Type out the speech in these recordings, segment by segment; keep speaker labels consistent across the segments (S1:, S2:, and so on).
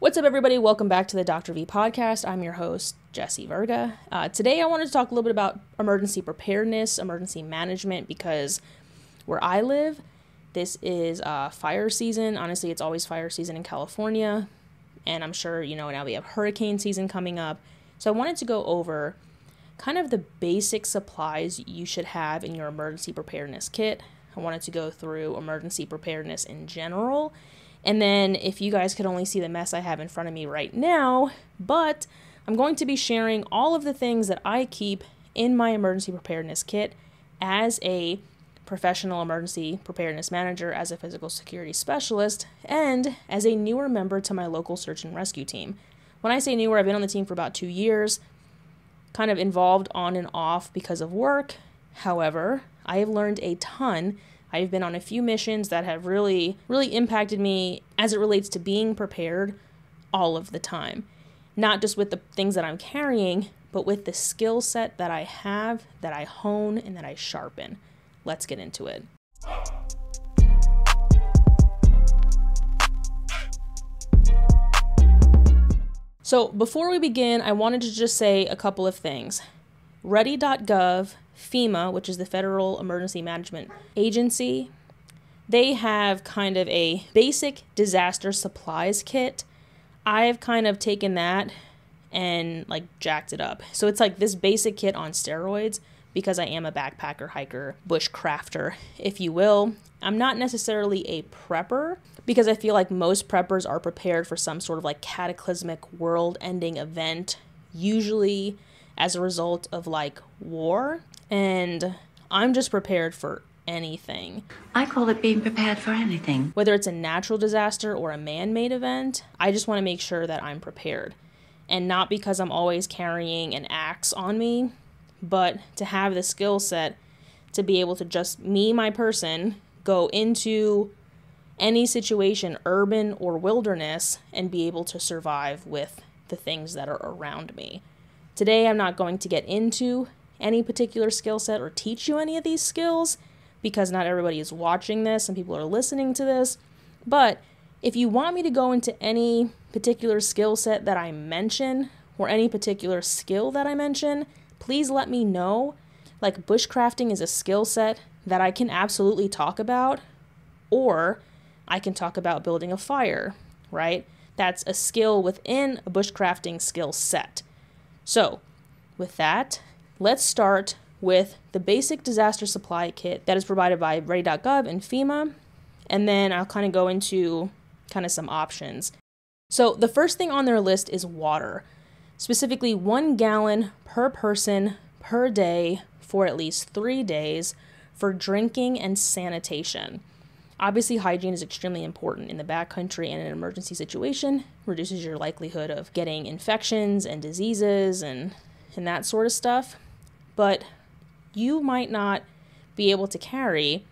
S1: What's up, everybody? Welcome back to the Dr. V podcast. I'm your host, Jessie Virga. Uh, today, I wanted to talk a little bit about emergency preparedness, emergency management, because where I live, this is uh, fire season. Honestly, it's always fire season in California. And I'm sure, you know, now we have hurricane season coming up. So I wanted to go over kind of the basic supplies you should have in your emergency preparedness kit. I wanted to go through emergency preparedness in general. And then, if you guys could only see the mess I have in front of me right now, but I'm going to be sharing all of the things that I keep in my emergency preparedness kit as a professional emergency preparedness manager, as a physical security specialist, and as a newer member to my local search and rescue team. When I say newer, I've been on the team for about two years, kind of involved on and off because of work. However, I have learned a ton. I've been on a few missions that have really, really impacted me as it relates to being prepared all of the time. Not just with the things that I'm carrying, but with the skill set that I have, that I hone, and that I sharpen. Let's get into it. So, before we begin, I wanted to just say a couple of things. Ready.gov, FEMA, which is the Federal Emergency Management Agency, they have kind of a basic disaster supplies kit. I have kind of taken that and like jacked it up. So, it's like this basic kit on steroids because I am a backpacker, hiker, bushcrafter, if you will. I'm not necessarily a prepper because I feel like most preppers are prepared for some sort of like cataclysmic world ending event, usually as a result of like war. And I'm just prepared for anything.
S2: I call it being prepared for anything.
S1: Whether it's a natural disaster or a man made event, I just want to make sure that I'm prepared. And not because I'm always carrying an axe on me, but to have the skill set to be able to just me, my person, go into any situation, urban or wilderness, and be able to survive with the things that are around me. Today, I'm not going to get into any particular skill set or teach you any of these skills because not everybody is watching this and people are listening to this. But if you want me to go into any particular skill set that I mention or any particular skill that I mention, please let me know. Like, bushcrafting is a skill set that I can absolutely talk about, or I can talk about building a fire, right? That's a skill within a bushcrafting skill set. So, with that, let's start with the basic disaster supply kit that is provided by Ready.gov and FEMA, and then I'll kind of go into kind of some options. So, the first thing on their list is water specifically one gallon per person per day for at least three days for drinking and sanitation. Obviously, hygiene is extremely important in the backcountry and in an emergency situation, reduces your likelihood of getting infections and diseases and, and that sort of stuff. But you might not be able to carry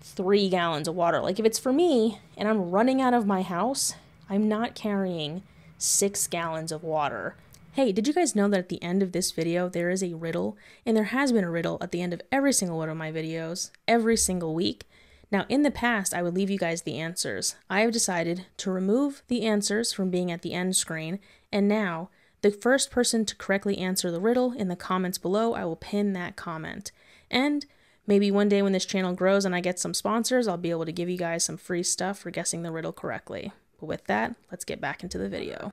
S1: three gallons of water. Like if it's for me and I'm running out of my house, I'm not carrying six gallons of water Hey, did you guys know that at the end of this video there is a riddle? And there has been a riddle at the end of every single one of my videos, every single week. Now, in the past, I would leave you guys the answers. I have decided to remove the answers from being at the end screen, and now, the first person to correctly answer the riddle in the comments below, I will pin that comment. And maybe one day when this channel grows and I get some sponsors, I'll be able to give you guys some free stuff for guessing the riddle correctly. But with that, let's get back into the video.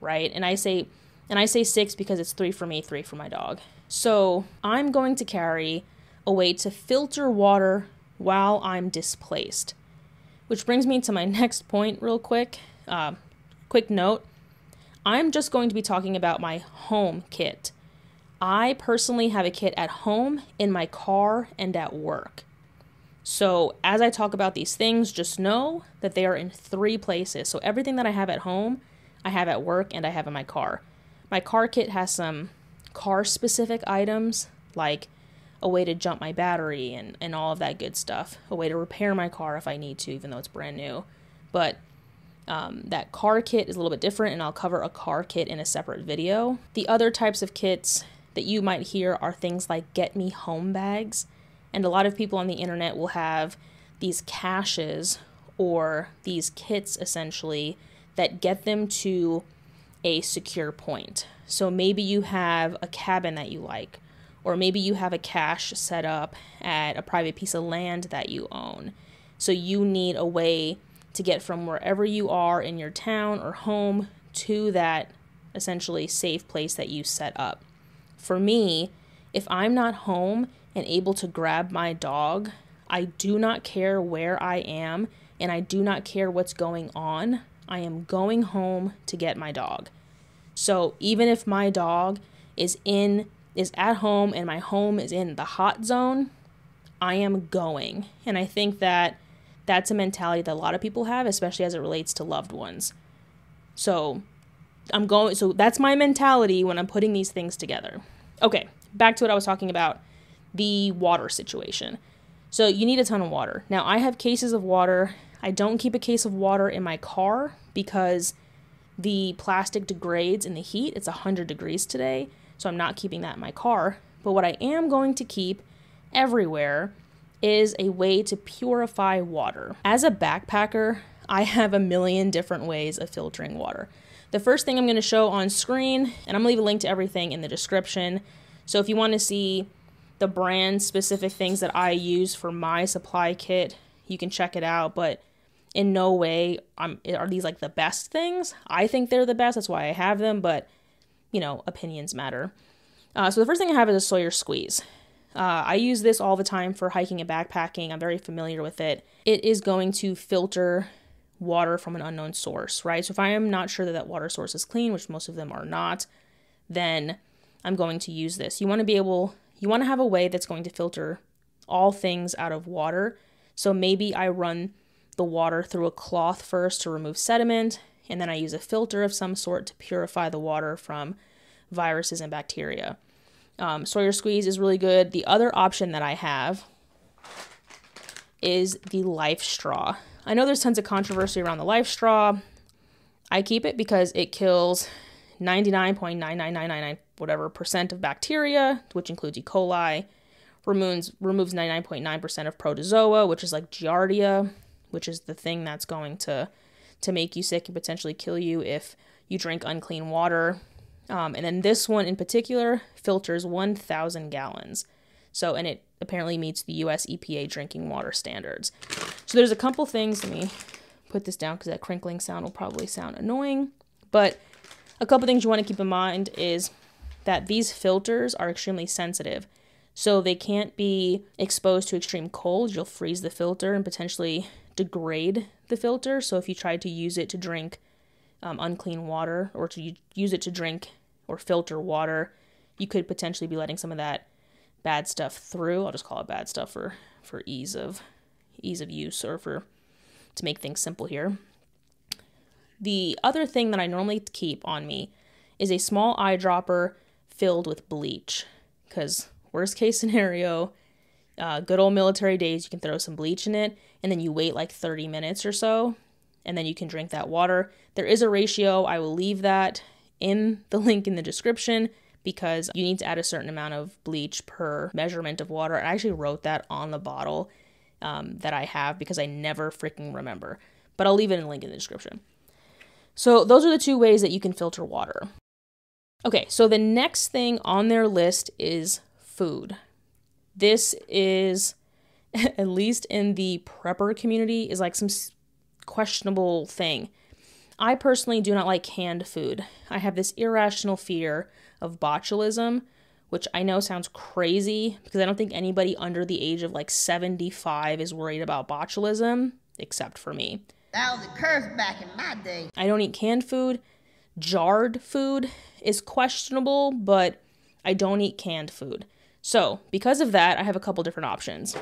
S1: Right? And I say, and I say six because it's three for me, three for my dog. So I'm going to carry a way to filter water while I'm displaced. Which brings me to my next point, real quick. Uh, quick note I'm just going to be talking about my home kit. I personally have a kit at home, in my car, and at work. So, as I talk about these things, just know that they are in three places. So, everything that I have at home, I have at work, and I have in my car. My car kit has some car specific items like a way to jump my battery and, and all of that good stuff, a way to repair my car if I need to, even though it's brand new. But um, that car kit is a little bit different, and I'll cover a car kit in a separate video. The other types of kits that you might hear are things like Get Me Home bags, and a lot of people on the internet will have these caches or these kits essentially that get them to a secure point. So maybe you have a cabin that you like, or maybe you have a cache set up at a private piece of land that you own. So you need a way to get from wherever you are in your town or home to that essentially safe place that you set up. For me, if I'm not home and able to grab my dog, I do not care where I am and I do not care what's going on. I am going home to get my dog. So even if my dog is in is at home and my home is in the hot zone, I am going. And I think that that's a mentality that a lot of people have, especially as it relates to loved ones. So I'm going, so that's my mentality when I'm putting these things together. Okay, back to what I was talking about the water situation. So you need a ton of water. Now, I have cases of water. I don't keep a case of water in my car because the plastic degrades in the heat. It's 100 degrees today, so I'm not keeping that in my car. But what I am going to keep everywhere is a way to purify water. As a backpacker, I have a million different ways of filtering water. The first thing I'm going to show on screen, and I'm going to leave a link to everything in the description. So if you want to see the brand specific things that I use for my supply kit, you can check it out. But in no way um, are these like the best things. I think they're the best. That's why I have them. But you know, opinions matter. Uh, so the first thing I have is a Sawyer squeeze. Uh, I use this all the time for hiking and backpacking. I'm very familiar with it. It is going to filter water from an unknown source, right? So if I am not sure that that water source is clean, which most of them are not, then I'm going to use this. You want to be able, you want to have a way that's going to filter all things out of water. So maybe I run the water through a cloth first to remove sediment, and then I use a filter of some sort to purify the water from viruses and bacteria. Um, Sawyer Squeeze is really good. The other option that I have is the Life Straw. I know there's tons of controversy around the Life Straw. I keep it because it kills 99.99999 whatever percent of bacteria, which includes E. coli, removes removes 99.9% of protozoa, which is like giardia, which is the thing that's going to to make you sick and potentially kill you if you drink unclean water. Um, and then this one in particular filters 1,000 gallons. So, and it apparently meets the US EPA drinking water standards. So, there's a couple things. Let me put this down because that crinkling sound will probably sound annoying. But a couple things you want to keep in mind is that these filters are extremely sensitive. So, they can't be exposed to extreme cold. You'll freeze the filter and potentially degrade the filter. So, if you tried to use it to drink um, unclean water or to use it to drink or filter water, you could potentially be letting some of that bad stuff through. I'll just call it bad stuff for for ease of ease of use or for to make things simple here. The other thing that I normally keep on me is a small eyedropper filled with bleach because worst case scenario, uh, good old military days, you can throw some bleach in it and then you wait like 30 minutes or so and then you can drink that water. There is a ratio. I will leave that in the link in the description because you need to add a certain amount of bleach per measurement of water. I actually wrote that on the bottle um, that I have because I never freaking remember. But I'll leave it in the link in the description. So, those are the two ways that you can filter water. Okay, so the next thing on their list is food. This is, at least in the prepper community, is like some questionable thing. I personally do not like canned food. I have this irrational fear of botulism, which I know sounds crazy because I don't think anybody under the age of like 75 is worried about botulism, except for me.
S3: That was a curse back in my day.
S1: I don't eat canned food. Jarred food is questionable, but I don't eat canned food. So, because of that, I have a couple different options.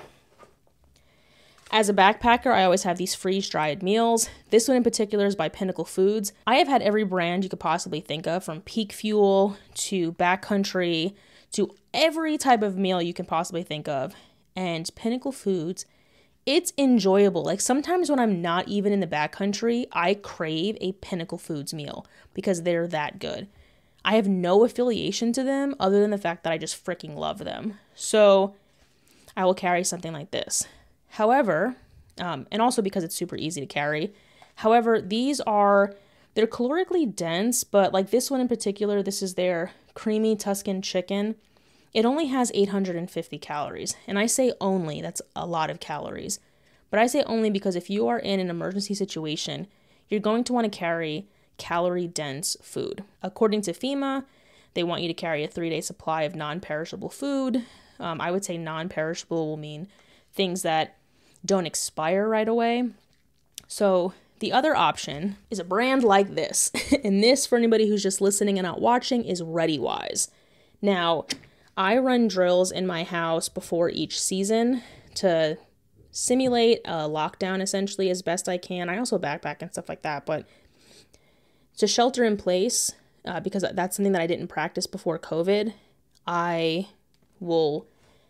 S1: As a backpacker, I always have these freeze dried meals. This one in particular is by Pinnacle Foods. I have had every brand you could possibly think of, from Peak Fuel to Backcountry to every type of meal you can possibly think of. And Pinnacle Foods, it's enjoyable. Like sometimes when I'm not even in the backcountry, I crave a Pinnacle Foods meal because they're that good. I have no affiliation to them other than the fact that I just freaking love them. So I will carry something like this. However, um, and also because it's super easy to carry. However, these are They're calorically dense, but like this one in particular, this is their creamy Tuscan chicken. It only has 850 calories. And I say only, that's a lot of calories. But I say only because if you are in an emergency situation, you're going to want to carry calorie dense food. According to FEMA, they want you to carry a three day supply of non perishable food. Um, I would say non perishable will mean things that don't expire right away. So the other option is a brand like this. and this, for anybody who's just listening and not watching, is ReadyWise. Now, I run drills in my house before each season to simulate a lockdown essentially as best I can. I also backpack and stuff like that, but to shelter in place, uh, because that's something that I didn't practice before COVID, I will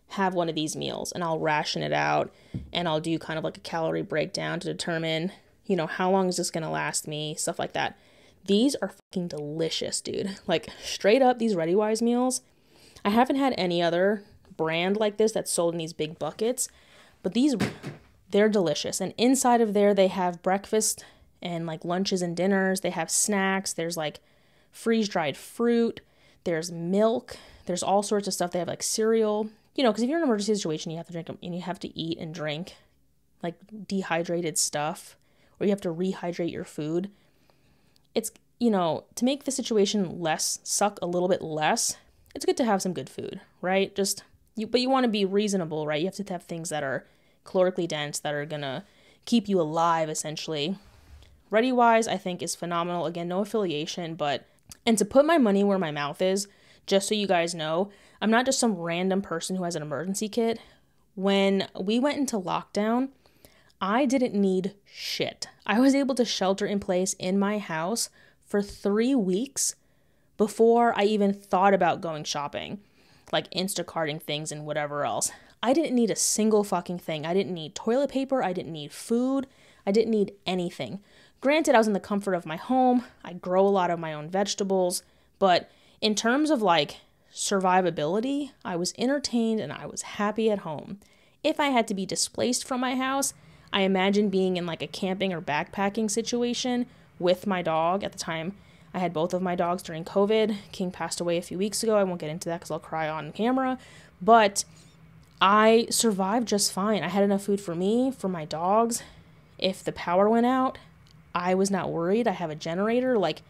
S1: have one of these meals and I'll ration it out and I'll do kind of like a calorie breakdown to determine, you know, how long is this going to last me, stuff like that. These are fucking delicious, dude. Like straight up these ReadyWise meals. I haven't had any other brand like this that's sold in these big buckets, but these they're delicious. And inside of there they have breakfast and like lunches and dinners. They have snacks. There's like freeze dried fruit. There's milk. There's all sorts of stuff. They have like cereal. You know, because if you're in an emergency situation, you have to drink and you have to eat and drink like dehydrated stuff, or you have to rehydrate your food. It's you know to make the situation less suck a little bit less. It's good to have some good food, right? Just you, but you want to be reasonable, right? You have to have things that are calorically dense that are gonna keep you alive, essentially. Ready Wise, I think, is phenomenal. Again, no affiliation, but and to put my money where my mouth is, just so you guys know, I'm not just some random person who has an emergency kit. When we went into lockdown, I didn't need shit. I was able to shelter in place in my house for three weeks before I even thought about going shopping, like Instacarting things and whatever else. I didn't need a single fucking thing. I didn't need toilet paper. I didn't need food. I didn't need anything. Granted, I was in the comfort of my home, I grow a lot of my own vegetables, but in terms of like survivability, I was entertained and I was happy at home. If I had to be displaced from my house, I imagine being in like a camping or backpacking situation with my dog. At the time, I had both of my dogs during COVID. King passed away a few weeks ago. I won't get into that because I'll cry on camera. But I survived just fine. I had enough food for me, for my dogs. If the power went out, I was not worried. I have a generator. Like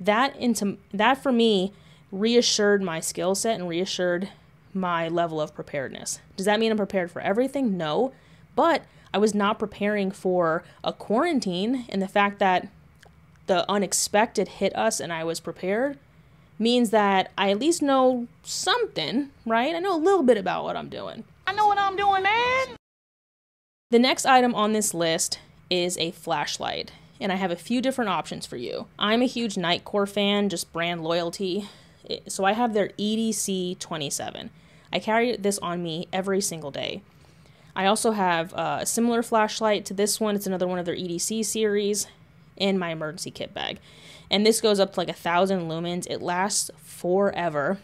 S1: that into that for me reassured my skill set and reassured my level of preparedness. Does that mean I'm prepared for everything? No. But I was not preparing for a quarantine and the fact that the unexpected hit us and I was prepared means that I at least know something, right? I know a little bit about what I'm doing.
S3: I know what I'm doing, man.
S1: The next item on this list is a flashlight, and I have a few different options for you. I'm a huge Nitecore fan, just brand loyalty, so I have their EDC 27. I carry this on me every single day. I also have uh, a similar flashlight to this one. It's another one of their EDC series in my emergency kit bag. And this goes up to like a thousand lumens. It lasts forever.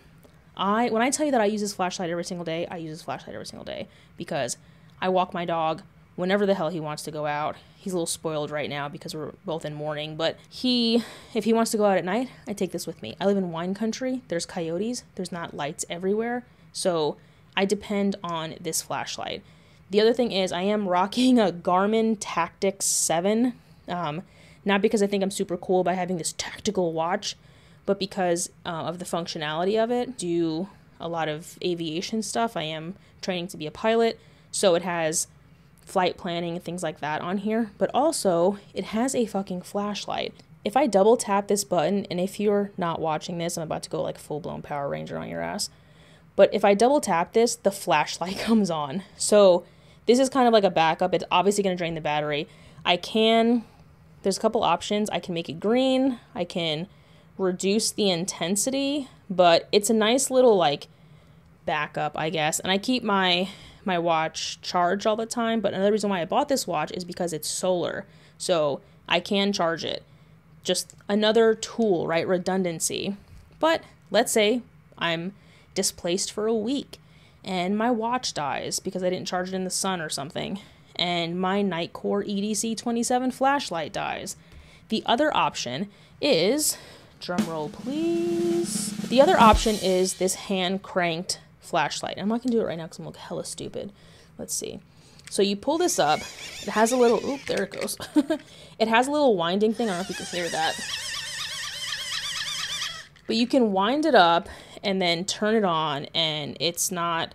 S1: I when I tell you that I use this flashlight every single day, I use this flashlight every single day because I walk my dog whenever the hell he wants to go out. He's a little spoiled right now because we're both in mourning, but he, if he wants to go out at night, I take this with me. I live in wine country. There's coyotes. There's not lights everywhere. So I depend on this flashlight. The other thing is I am rocking a Garmin Tactix 7. Um, not because I think I'm super cool by having this tactical watch, but because uh, of the functionality of it. Do a lot of aviation stuff. I am training to be a pilot, so it has flight planning and things like that on here, but also it has a fucking flashlight. If I double tap this button, and if you're not watching this, I'm about to go like full blown Power Ranger on your ass. But if I double tap this, the flashlight comes on. So this is kind of like a backup. It's obviously going to drain the battery. I can, there's a couple options. I can make it green. I can reduce the intensity, but it's a nice little like backup, I guess. And I keep my my watch charged all the time, but another reason why I bought this watch is because it's solar. So I can charge it. Just another tool, right? Redundancy. But let's say I'm displaced for a week and my watch dies because I didn't charge it in the sun or something, and my Nitecore EDC 27 flashlight dies. The other option is, drum roll please. The other option is this hand cranked flashlight. I'm not gonna do it right now because I'm look hella stupid. Let's see. So you pull this up. It has a little, oop, there it goes. it has a little winding thing. I don't know if you can hear that. But you can wind it up and then turn it on and it's not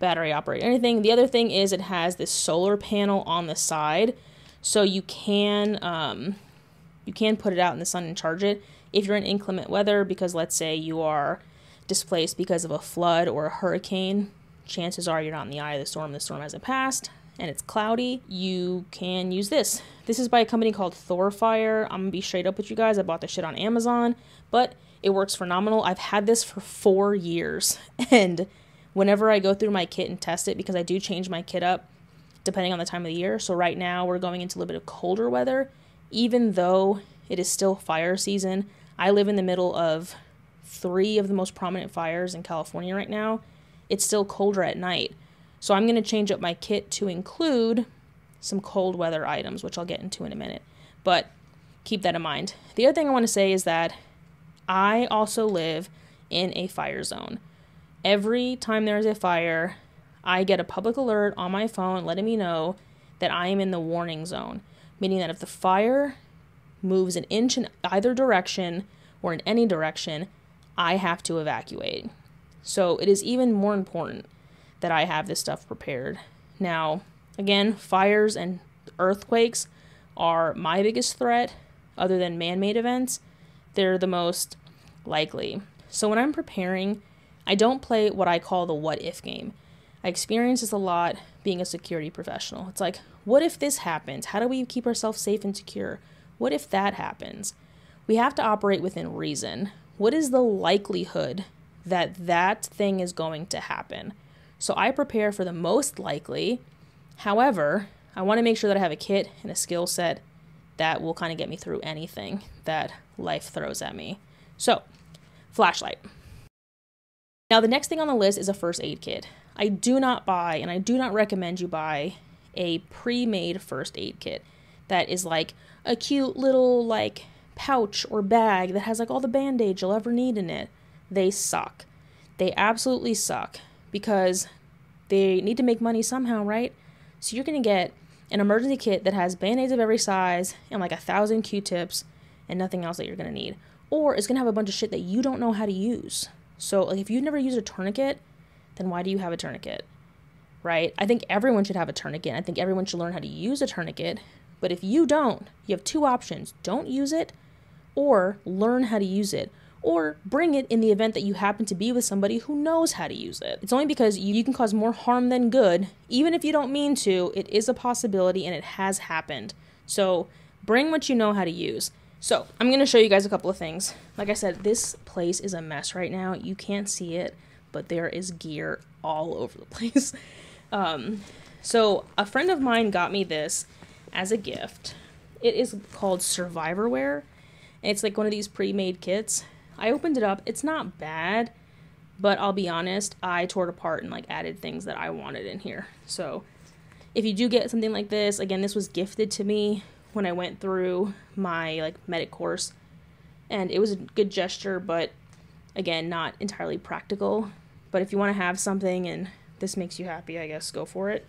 S1: battery operated anything. The other thing is it has this solar panel on the side. So you can um, you can put it out in the sun and charge it if you're in inclement weather because let's say you are displaced because of a flood or a hurricane chances are you're not in the eye of the storm. The storm hasn't passed and it's cloudy. You can use this. This is by a company called thorfire. I'm gonna be straight up with you guys. I bought this shit on amazon but it works phenomenal. I've had this for four years. And whenever i go through my kit and test it because i do change my kit up depending on the time of the year. So right now we're going into a little bit of colder weather. Even though it is still fire season, I live in the middle of three of the most prominent fires in California right now. It's still colder at night. So I'm going to change up my kit to include some cold weather items, which I'll get into in a minute. But keep that in mind. The other thing I want to say is that I also live in a fire zone. Every time there is a fire, I get a public alert on my phone letting me know that I am in the warning zone meaning that if the fire moves an inch in either direction or in any direction, I have to evacuate. So it is even more important that I have this stuff prepared. Now, again, fires and earthquakes are my biggest threat other than man made events. They're the most likely. So when I'm preparing, I don't play what I call the what if game. I experience this a lot being a security professional. It's like, what if this happens? How do we keep ourselves safe and secure? What if that happens? We have to operate within reason. What is the likelihood that that thing is going to happen? So I prepare for the most likely. However, I want to make sure that I have a kit and a skill set that will kind of get me through anything that life throws at me. So, flashlight. Now, the next thing on the list is a first aid kit. I do not buy and I do not recommend you buy a pre-made first aid kit that is like a cute little like pouch or bag that has like all the band-aids you'll ever need in it. They suck. They absolutely suck because they need to make money somehow, right? So you're to get an emergency kit that has band-aids of every size and like a thousand q-tips and nothing else that you're to need or it's to have a bunch of shit that you don't know how to use so like if you've never used a tourniquet then why do you have a tourniquet right? I think everyone should have a tourniquet. I think everyone should learn how to use a tourniquet. But if you don't, you have two options don't use it or learn how to use it. Or bring it in the event that you happen to be with somebody who knows how to use it. It's only because you, can cause more harm than good. Even if you don't mean to, it is a possibility and it has happened. So bring what you know how to use. So I'm going to show you guys a couple of things. Like I said, this place is a mess right now. You can't see it, but there is gear all over the place. Um, so a friend of mine got me this as a gift. It is called Surviveware, and it's like one of these pre-made kits. I opened it up. It's not bad, but I'll be honest, I tore it apart and like added things that I wanted in here. So if you do get something like this, again, this was gifted to me when I went through my like medic course, and it was a good gesture, but again, not entirely practical. But if you want to have something and this makes you happy, I guess, go for it.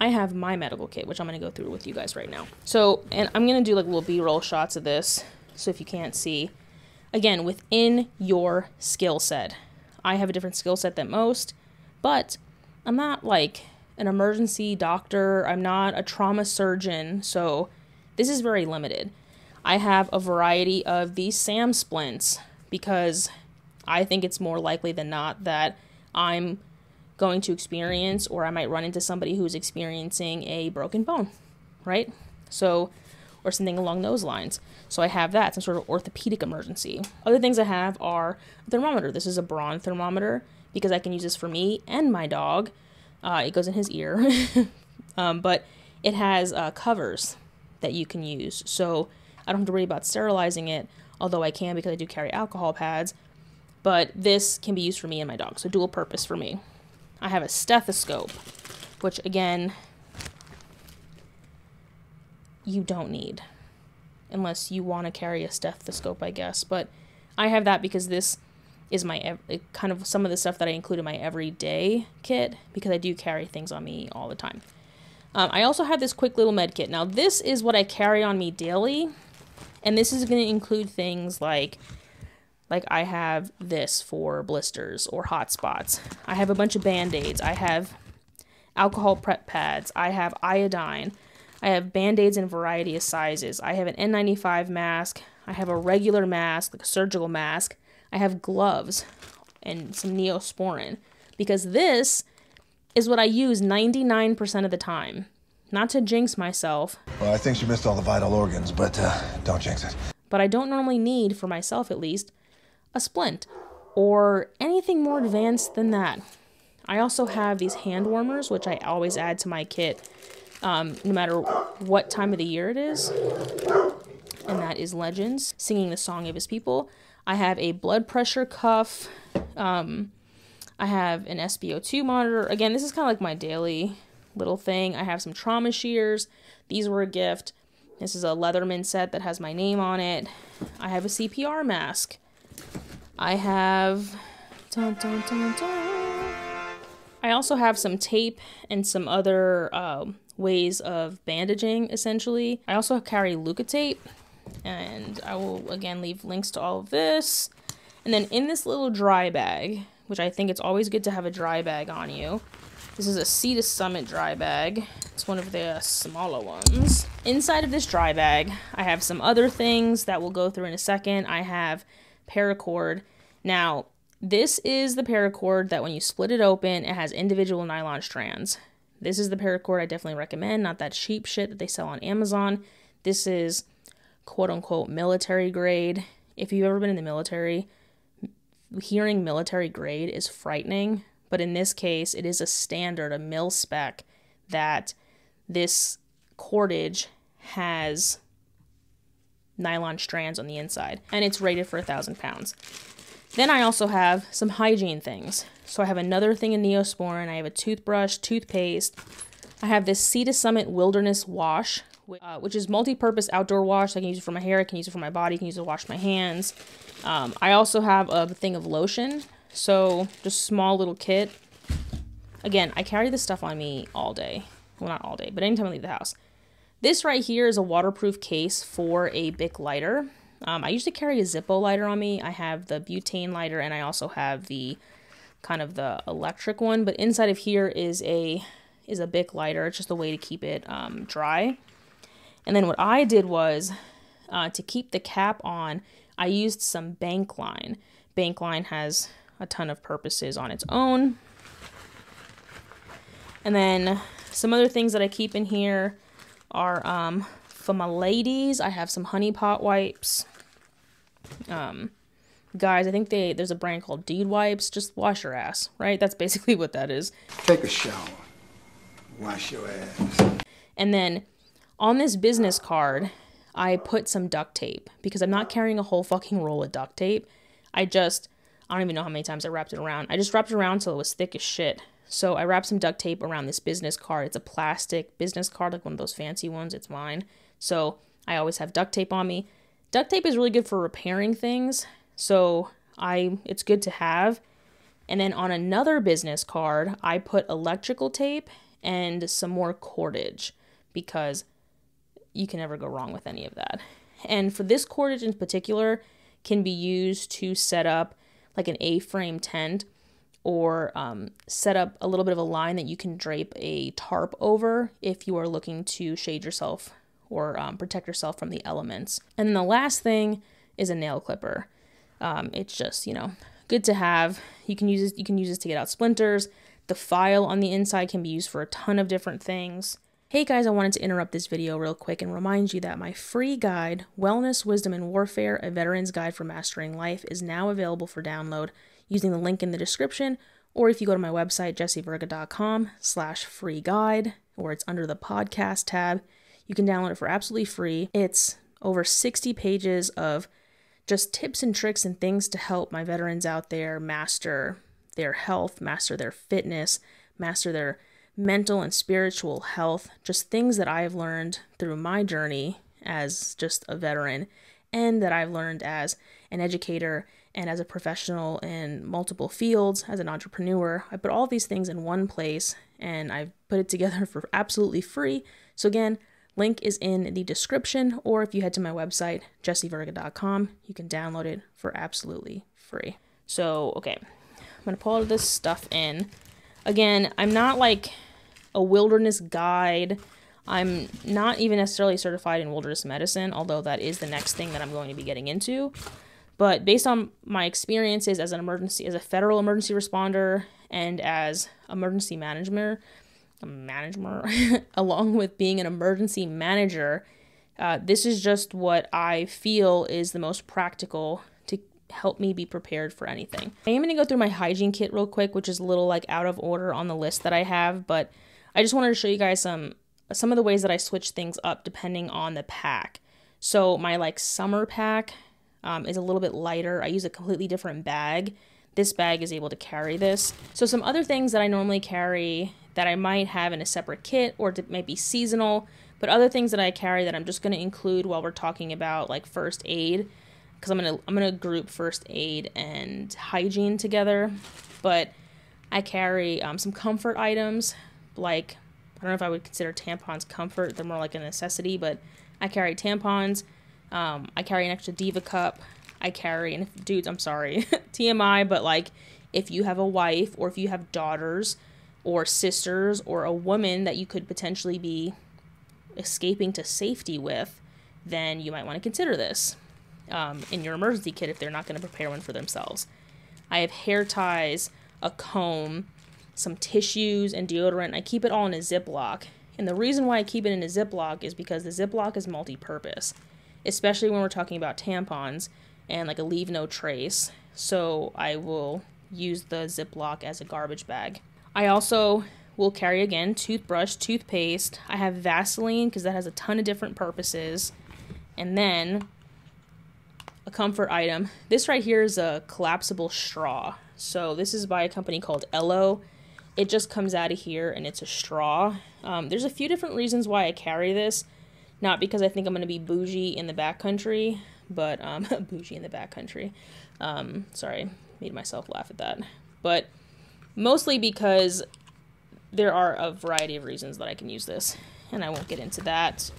S1: I have my medical kit, which I'm going to go through with you guys right now. So, and I'm going to do like little B-roll shots of this. So if you can't see, again, within your skill set, I have a different skill set than most, but I'm not like an emergency doctor. I'm not a trauma surgeon. So this is very limited. I have a variety of these SAM splints because I think it's more likely than not that I'm going to experience, or I might run into somebody who's experiencing a broken bone, right? So, or something along those lines. So I have that, some sort of orthopedic emergency. Other things I have are a thermometer. This is a Braun thermometer because I can use this for me and my dog. Uh, it goes in his ear, um, but it has uh, covers that you can use. So I don't have to worry about sterilizing it, although I can because I do carry alcohol pads. But this can be used for me and my dog, so dual purpose for me. I have a stethoscope, which again, you don't need. unless you want to carry a stethoscope, I guess. But I have that because this is my kind of some of the stuff that I include in my everyday kit because I do carry things on me all the time. Um, I also have this quick little med kit. Now, this is what I carry on me daily, and this is going to include things like like I have this for blisters or hot spots. I have a bunch of band-aids. I have alcohol prep pads. I have iodine. I have band-aids in a variety of sizes. I have an N95 mask. I have a regular mask, like a surgical mask. I have gloves and some neosporin because this is what I use 99% of the time. Not to jinx myself.
S4: Well, I think she missed all the vital organs, but uh, don't jinx it.
S1: But I don't normally need, for myself at least, a splint or anything more advanced than that. I also have these hand warmers, which I always add to my kit, um, no matter what time of the year it is. And that is Legends, singing the song of his people. I have a blood pressure cuff. Um, I have an SpO2 monitor. Again, this is kind of like my daily little thing. I have some trauma shears. These were a gift. This is a Leatherman set that has my name on it. I have a CPR mask. I have. Dun, dun, dun, I also have some tape and some other uh, ways of bandaging, essentially. I also carry Leukotape, and I will again leave links to all of this. And then in this little dry bag, which I think it's always good to have a dry bag on you. This is a Sea to Summit dry bag. It's one of the smaller ones. Inside of this dry bag, I have some other things that we'll go through in a second. I have paracord. Now, this is the paracord that when you split it open, it has individual nylon strands. This is the paracord I definitely recommend, not that cheap shit that they sell on Amazon. This is quote unquote military grade. If you've ever been in the military, hearing military grade is frightening, but in this case, it is a standard, a mil spec that this cordage has nylon strands on the inside, and it's rated for a thousand pounds. Then I also have some hygiene things. So I have another thing in Neosporin. I have a toothbrush, toothpaste. I have this Sea to Summit Wilderness Wash, uh, which is multi-purpose outdoor wash. I can use it for my hair, I can use it for my body, I can use it to wash my hands. Um, I also have a thing of lotion, so just small little kit. Again, I carry this stuff on me all day. Well, not all day, but anytime I leave the house. This right here is a waterproof case for a Bic lighter. Um, I usually carry a Zippo lighter on me. I have the butane lighter, and I also have the kind of the electric one. But inside of here is a is a Bic lighter. It's just a way to keep it um, dry. And then what I did was uh, to keep the cap on, I used some bank line. Bank line has a ton of purposes on its own. And then some other things that I keep in here are um, for my ladies, I have some honey pot wipes. Um, guys, I think they there's a brand called Dude Wipes. Just wash your ass, right? That's basically what that is.
S5: Take a shower. Wash your ass.
S1: And then on this business card, I put some duct tape because I'm not carrying a whole fucking roll of duct tape. I just, I don't even know how many times I wrapped it around. I just wrapped it around till it was thick as shit. So I wrapped some duct tape around this business card. It's a plastic business card, like one of those fancy ones. It's mine. So I always have duct tape on me. Duct tape is really good for repairing things. So I, it's good to have. And then on another business card, I put electrical tape and some more cordage because you can never go wrong with any of that. And for this cordage in particular, can be used to set up like an A-frame tent or um, set up a little bit of a line that you can drape a tarp over if you are looking to shade yourself or um, protect yourself from the elements. And then the last thing is a nail clipper. Um, it's just you know good to have. You can use this, you can use this to get out splinters. The file on the inside can be used for a ton of different things. Hey guys, I wanted to interrupt this video real quick and remind you that my free guide, Wellness, Wisdom, and Warfare, A Veteran's Guide for Mastering Life, is now available for download using the link in the description, or if you go to my website, jessievirga.com slash free guide, or it's under the podcast tab, you can download it for absolutely free. It's over 60 pages of just tips and tricks and things to help my veterans out there master their health, master their fitness, master their mental and spiritual health, just things that I have learned through my journey as just a veteran and that I've learned as an educator and as a professional in multiple fields, as an entrepreneur. I put all these things in one place and I've put it together for absolutely free. So, again, link is in the description, or if you head to my website, jessievirga.com, you can download it for absolutely free. So, okay, I'm gonna pull all this stuff in. Again, I'm not like a wilderness guide. I'm not even necessarily certified in wilderness medicine, although that is the next thing that I'm going to be getting into. But based on my experiences as an emergency, as a federal emergency responder and as emergency manager, manager, along with being an emergency manager, uh, this is just what I feel is the most practical to help me be prepared for anything. I am going to go through my hygiene kit real quick, which is a little like out of order on the list that I have, but I just wanted to show you guys some some of the ways that I switch things up depending on the pack. So my like summer pack um, is a little bit lighter. I use a completely different bag. This bag is able to carry this. So some other things that I normally carry that I might have in a separate kit or it might be seasonal, but other things that I carry that I'm just going to include while we're talking about like first aid because I'm going to I'm going to group first aid and hygiene together. But I carry um, some comfort items like I don't know if I would consider tampons comfort. They're more like a necessity, but I carry tampons, um, I carry an extra Diva cup. I carry, and if, dudes, I'm sorry, TMI, but like if you have a wife or if you have daughters or sisters or a woman that you could potentially be escaping to safety with, then you might want to consider this um, in your emergency kit if they're not going to prepare one for themselves. I have hair ties, a comb, some tissues, and deodorant. I keep it all in a Ziploc. And the reason why I keep it in a Ziploc is because the Ziploc is multi purpose especially when we're talking about tampons and like a leave no trace. So I will use the Ziploc as a garbage bag. I also will carry again toothbrush, toothpaste. I have Vaseline because that has a ton of different purposes. And then a comfort item. This right here is a collapsible straw. So this is by a company called Ello. It just comes out of here and it's a straw. Um, there's a few different reasons why I carry this. Not because I think I'm going to be bougie in the backcountry, but um, bougie in the backcountry. Um, sorry, made myself laugh at that. But mostly because there are a variety of reasons that I can use this, and I won't get into that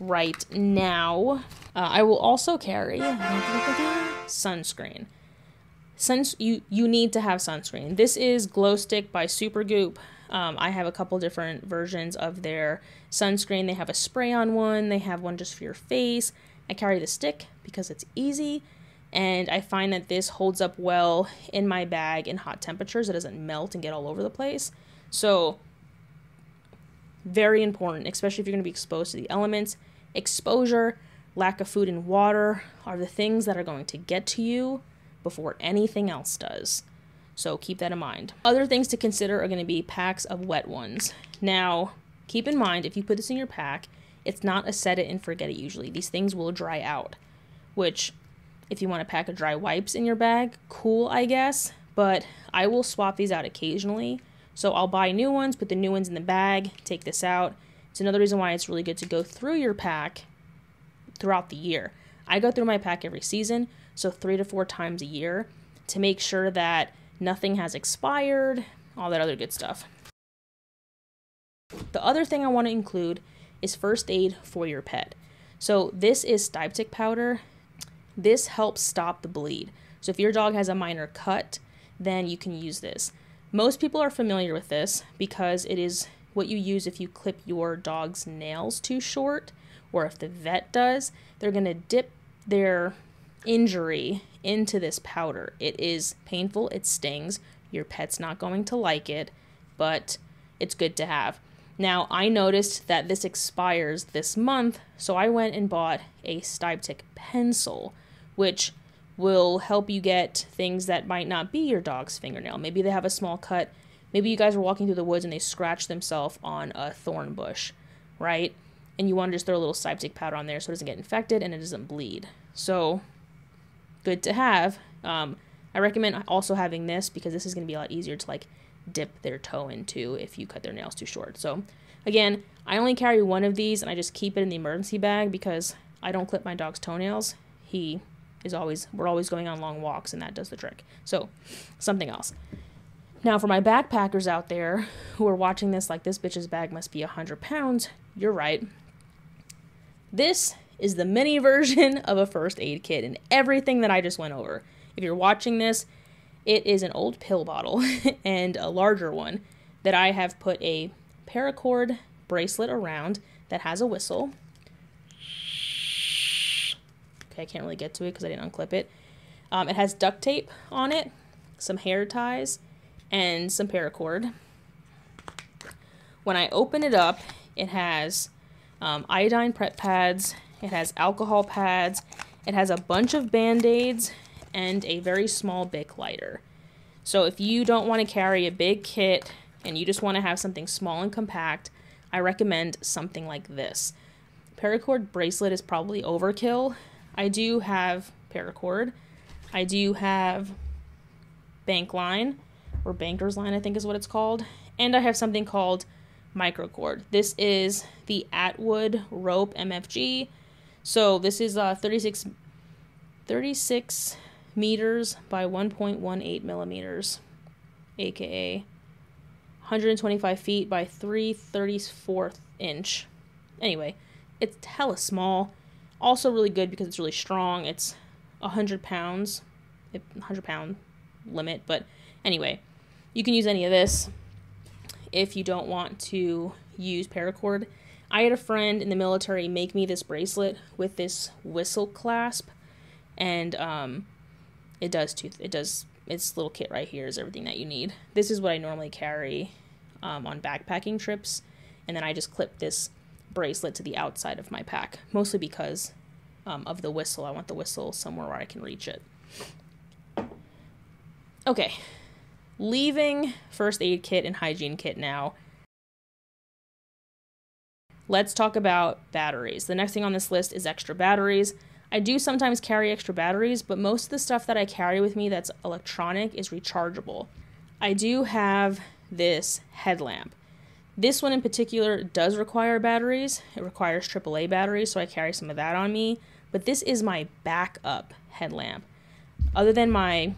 S1: right now. Uh, I will also carry sunscreen. Suns you you need to have sunscreen. This is Glow Stick by Supergoop. Um, I have a couple different versions of their sunscreen. They have a spray on one, they have one just for your face. I carry the stick because it's easy, and I find that this holds up well in my bag in hot temperatures. It doesn't melt and get all over the place. So, very important, especially if you're going to be exposed to the elements. Exposure, lack of food and water are the things that are going to get to you before anything else does. So keep that in mind. Other things to consider are going to be packs of wet ones. Now, keep in mind if you put this in your pack, it's not a set it and forget it usually. These things will dry out, which if you want a pack of dry wipes in your bag, cool, I guess, but I will swap these out occasionally. So I'll buy new ones, put the new ones in the bag, take this out. It's another reason why it's really good to go through your pack throughout the year. I go through my pack every season, so three to four times a year, to make sure that nothing has expired, all that other good stuff. The other thing I want to include is first aid for your pet. So this is Styptic powder. This helps stop the bleed. So if your dog has a minor cut, then you can use this. Most people are familiar with this because it is what you use if you clip your dog's nails too short or if the vet does, they're going to dip their injury into this powder. It is painful, it stings. Your pet's not going to like it, but it's good to have. Now, I noticed that this expires this month, so I went and bought a Styptic pencil, which will help you get things that might not be your dog's fingernail. Maybe they have a small cut. Maybe you guys were walking through the woods and they scratched themselves on a thorn bush, right? And you want to just throw a little Styptic powder on there so it doesn't get infected and it doesn't bleed. So good to have. Um, I recommend also having this because this is going to be a lot easier to like dip their toe into if you cut their nails too short. So Again, I only carry one of these and I just keep it in the emergency bag because I don't clip my dog's toenails. He is always, we're always going on long walks and that does the trick. So, something else. Now, for my backpackers out there who are watching this like this bitch's bag must be 100 pounds, you're right. This is the mini version of a first aid kit and everything that I just went over. If you're watching this, it is an old pill bottle and a larger one that I have put a paracord bracelet around that has a whistle. Okay, I can't really get to it because I didn't unclip it. Um, it has duct tape on it, some hair ties, and some paracord. When I open it up, it has um, iodine prep pads, it has alcohol pads, it has a bunch of band aids, and a very small Bic lighter. So if you don't want to carry a big kit and you just want to have something small and compact, I recommend something like this. Paracord bracelet is probably overkill. I do have paracord. I do have bank line, or banker's line, I think is what it's called. And I have something called microcord. This is the Atwood Rope MFG. So this is uh, 36, 36 meters by 1.18 millimeters, aka 125 feet by 334 inch. Anyway, it's hella small. Also really good because it's really strong. It's 100 pounds, 100 pound limit. But anyway, you can use any of this if you don't want to use paracord. I had a friend in the military make me this bracelet with this whistle clasp, and um, it does two. It does its little kit right here is everything that you need. This is what I normally carry um, on backpacking trips, and then I just clip this bracelet to the outside of my pack, mostly because um, of the whistle. I want the whistle somewhere where I can reach it. Okay, leaving first aid kit and hygiene kit now. Let's talk about batteries. The next thing on this list is extra batteries. I do sometimes carry extra batteries, but most of the stuff that I carry with me that's electronic is rechargeable. I do have this headlamp. This one in particular does require batteries. It requires AAA batteries, so I carry some of that on me. But this is my backup headlamp. Other than my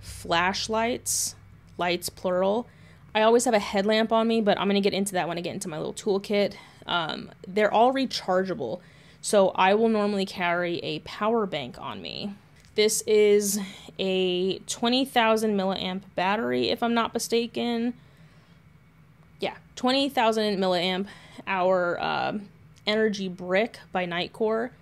S1: flashlights, lights plural, I always have a headlamp on me, but I'm going to get into that when I get into my little toolkit. Um, they're all rechargeable, so I will normally carry a power bank on me. This is a 20,000 milliamp battery, if I'm not mistaken. Yeah, 20,000 milliamp hour uh, energy brick by Nitecore.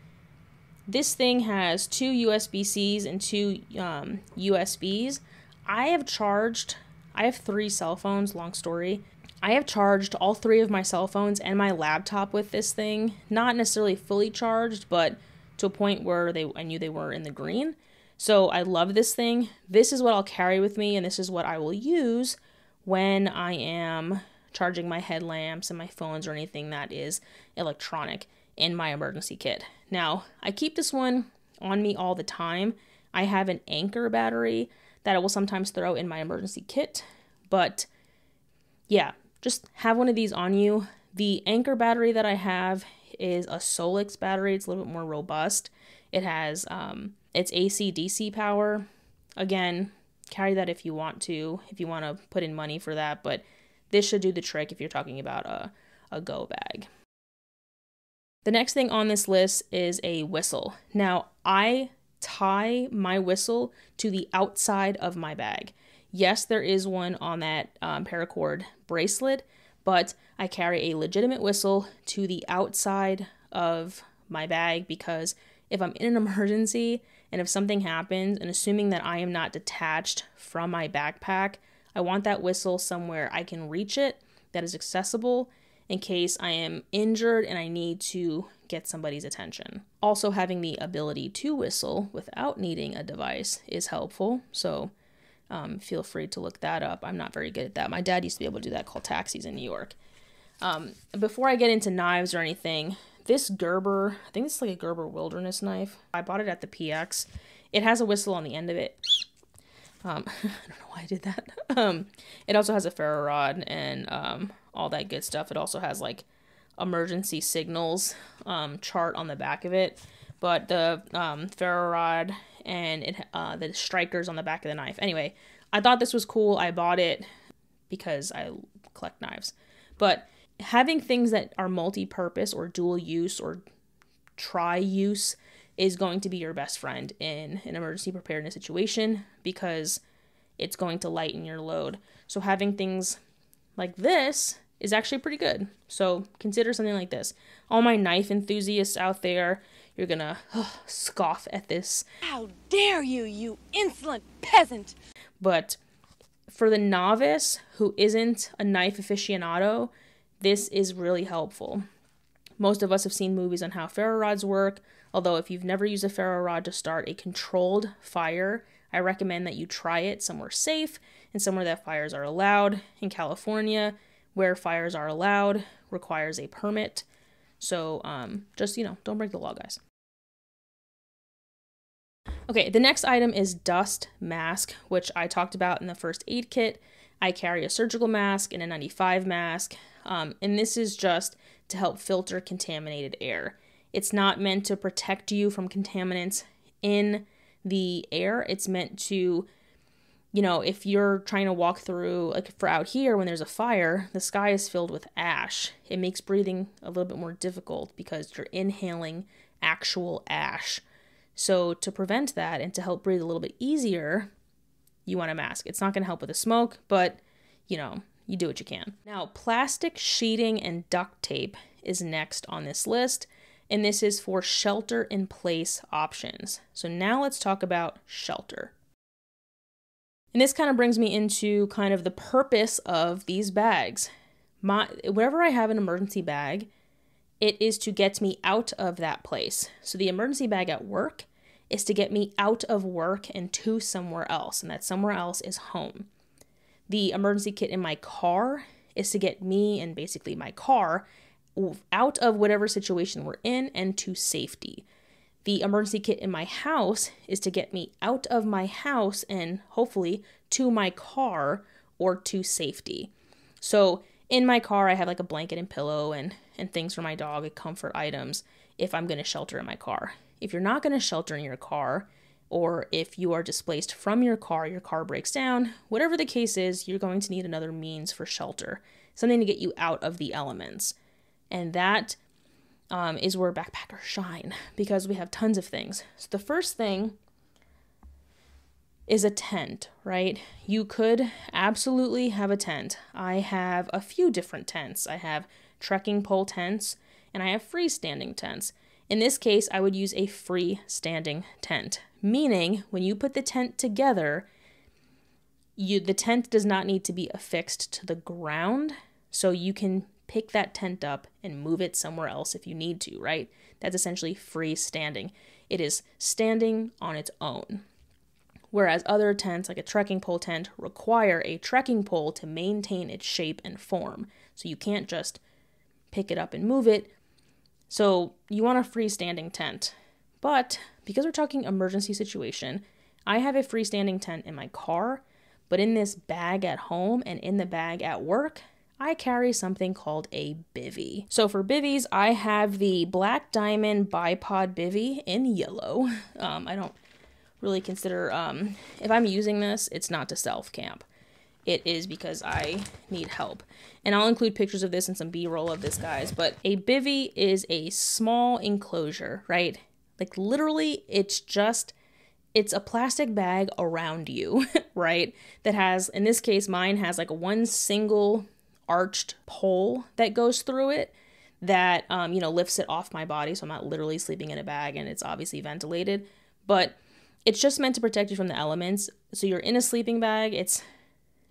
S1: This thing has two USB Cs and two um, USBs. I have charged, I have three cell phones, long story. I have charged all three of my cell phones and my laptop with this thing. Not necessarily fully charged, but to a point where they I knew they were in the green. So I love this thing. This is what I'll carry with me, and this is what I will use when I am charging my headlamps and my phones or anything that is electronic in my emergency kit. Now, I keep this one on me all the time. I have an Anker battery that I will sometimes throw in my emergency kit, but yeah, just have one of these on you. The Anker battery that I have is a Solix battery. It's a little bit more robust. It has um, it's AC DC power. Again, carry that if you want to, if you want to put in money for that, but this should do the trick if you're talking about a, a go bag. The next thing on this list is a whistle. Now, I tie my whistle to the outside of my bag. Yes, there is one on that um, paracord bracelet, but I carry a legitimate whistle to the outside of my bag because if I'm in an emergency and if something happens, and assuming that I am not detached from my backpack, I want that whistle somewhere I can reach it that is accessible in case I am injured and I need to get somebody's attention. Also, having the ability to whistle without needing a device is helpful. So, um, feel free to look that up. I'm not very good at that. My dad used to be able to do that called taxis in New York. Um, before I get into knives or anything, this Gerber, I think it's like a Gerber wilderness knife. I bought it at the PX. It has a whistle on the end of it. Um, I don't know why I did that. Um, it also has a ferro rod and um, all that good stuff. It also has like emergency signals um, chart on the back of it. But the um, ferro rod and it uh, the strikers on the back of the knife. Anyway, I thought this was cool. I bought it because I collect knives. But having things that are multi-purpose or dual use or tri use is going to be your best friend in an emergency preparedness situation because it's going to lighten your load. So having things like this is actually pretty good. So consider something like this. All my knife enthusiasts out there, you're gonna scoff at this.
S6: How dare you, you insolent peasant!
S1: But for the novice who isn't a knife aficionado, this is really helpful. Most of us have seen movies on how ferro rods work, although if you've never used a ferro rod to start a controlled fire, I recommend that you try it somewhere safe and somewhere that fires are allowed. In California, where fires are allowed requires a permit. So um, just, you know, don't break the law, guys. Okay, the next item is dust mask, which I talked about in the first aid kit. I carry a surgical mask and a 95 mask, um, and this is just to help filter contaminated air. It's not meant to protect you from contaminants in the air. It's meant to, you know, if you're trying to walk through, like for out here when there's a fire, the sky is filled with ash. It makes breathing a little bit more difficult because you're inhaling actual ash. So, to prevent that and to help breathe a little bit easier, you want a mask. It's not going to help with the smoke, but you know, you do what you can. Now, plastic sheeting and duct tape is next on this list, and this is for shelter in place options. So, now let's talk about shelter. And this kind of brings me into kind of the purpose of these bags. My whenever I have an emergency bag, it is to get me out of that place. So the emergency bag at work is to get me out of work and to somewhere else, and that somewhere else is home. The emergency kit in my car is to get me and basically my car out of whatever situation we're in and to safety. The emergency kit in my house is to get me out of my house and hopefully to my car or to safety. So in my car, I have like a blanket and pillow and and things for my dog, and comfort items if I'm going to shelter in my car. If you're not going to shelter in your car, or if you are displaced from your car, your car breaks down, whatever the case is, you're going to need another means for shelter, something to get you out of the elements. And that um, is where backpackers shine because we have tons of things. So the first thing is a tent, right? You could absolutely have a tent. I have a few different tents. I have trekking pole tents, and I have freestanding tents. In this case, I would use a freestanding tent, meaning when you put the tent together, you the tent does not need to be affixed to the ground, so you can pick that tent up and move it somewhere else if you need to, right? That's essentially freestanding. It is standing on its own. Whereas other tents, like a trekking pole tent, require a trekking pole to maintain its shape and form. So you can't just pick it up and move it. So you want a freestanding tent. But because we're talking emergency situation, I have a freestanding tent in my car, but in this bag at home and in the bag at work, I carry something called a bivy. So for bivvies, I have the Black Diamond Bipod Bivy in yellow. Um, I don't really consider, um, if I'm using this, it's not to self camp it is because I need help. And I'll include pictures of this and some B-roll of this, guys. But a bivy is a small enclosure, right? Like literally, it's just it's a plastic bag around you, right? That has, in this case, mine has like one single arched pole that goes through it that, um, you know, lifts it off my body. So I'm not literally sleeping in a bag and it's obviously ventilated. But it's just meant to protect you from the elements. So you're in a sleeping bag. It's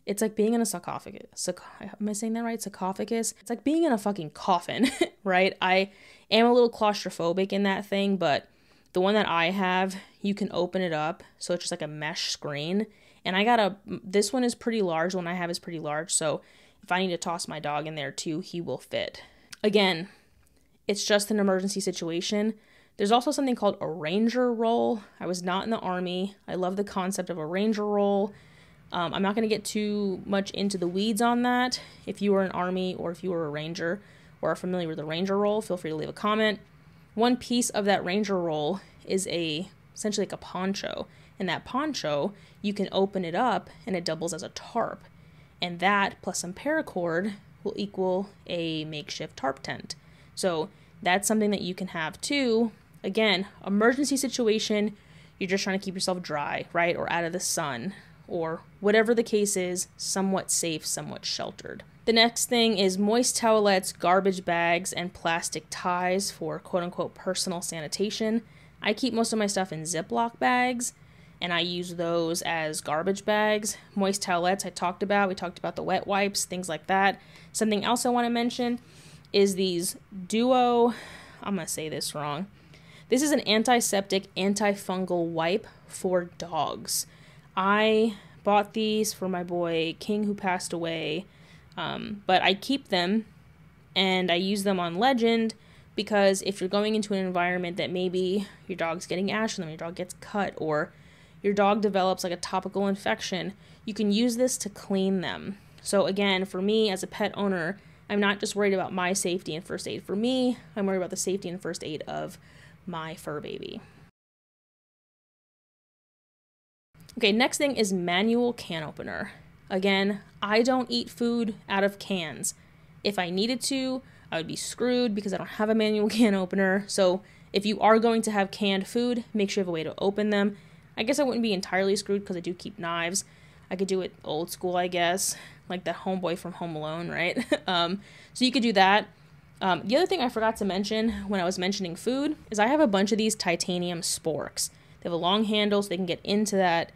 S1: it's like being in a sarcophagus. Sarc- am I saying that right? Sarcophagus? It's like being in a fucking coffin, right? I am a little claustrophobic in that thing, but the one that I have, you can open it up. So it's just like a mesh screen. And I got a, this one is pretty large. The one I have is pretty large. So if I need to toss my dog in there too, he will fit. Again, it's just an emergency situation. There's also something called a ranger roll. I was not in the army. I love the concept of a ranger roll Um, I'm not going to get too much into the weeds on that. If you are an army or if you are a ranger or are familiar with the ranger role, feel free to leave a comment. One piece of that ranger role is a essentially like a poncho, and that poncho you can open it up and it doubles as a tarp, and that plus some paracord will equal a makeshift tarp tent. So that's something that you can have too. Again, emergency situation, you're just trying to keep yourself dry, right? Or out of the sun, or whatever the case is, somewhat safe, somewhat sheltered. The next thing is moist towelettes, garbage bags, and plastic ties for quote unquote personal sanitation. I keep most of my stuff in Ziploc bags and I use those as garbage bags. Moist towelettes, I talked about. We talked about the wet wipes, things like that. Something else I want to mention is these Duo, I'm going to say this wrong. This is an antiseptic, antifungal wipe for dogs. I bought these for my boy King, who passed away, um, but I keep them and I use them on Legend because if you're going into an environment that maybe your dog's getting ash on them, your dog gets cut, or your dog develops like a topical infection, you can use this to clean them. So, again, for me as a pet owner, I'm not just worried about my safety and first aid. For me, I'm worried about the safety and first aid of my fur baby. Okay, next thing is manual can opener. Again, I don't eat food out of cans. If I needed to, I would be screwed because I don't have a manual can opener. So, if you are going to have canned food, make sure you have a way to open them. I guess I wouldn't be entirely screwed because I do keep knives. I could do it old school, I guess, like the homeboy from Home Alone, right? um, so you could do that. Um, the other thing I forgot to mention when I was mentioning food is I have a bunch of these titanium sporks. They have a long handle so they can get into that,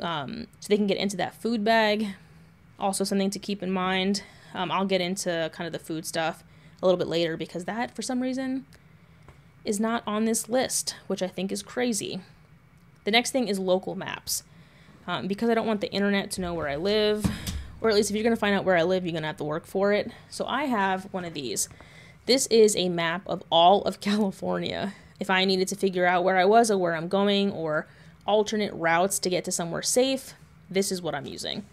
S1: um, so they can get into that food bag. Also, something to keep in mind. Um, I'll get into kind of the food stuff a little bit later because that, for some reason, is not on this list, which I think is crazy. The next thing is local maps. Um, because I don't want the internet to know where I live, or at least if you're going to find out where I live, you're going to have to work for it. So I have one of these. This is a map of all of California. If I needed to figure out where I was or where I'm going or alternate routes to get to somewhere safe, this is what I'm using.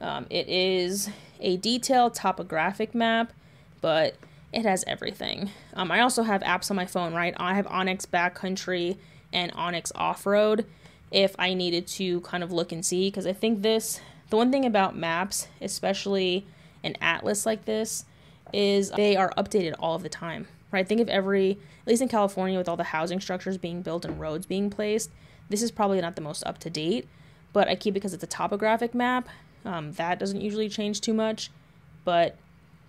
S1: Um, it is a detailed topographic map, but it has everything. Um, I also have apps on my phone, right? I have onX Backcountry and onX Off Road if I needed to kind of look and see, because I think this, the one thing about maps, especially an atlas like this, is they are updated all of the time, right? Think of every, at least in California, with all the housing structures being built and roads being placed, this is probably not the most up to date, but I keep it because it's a topographic map. Um, that doesn't usually change too much, but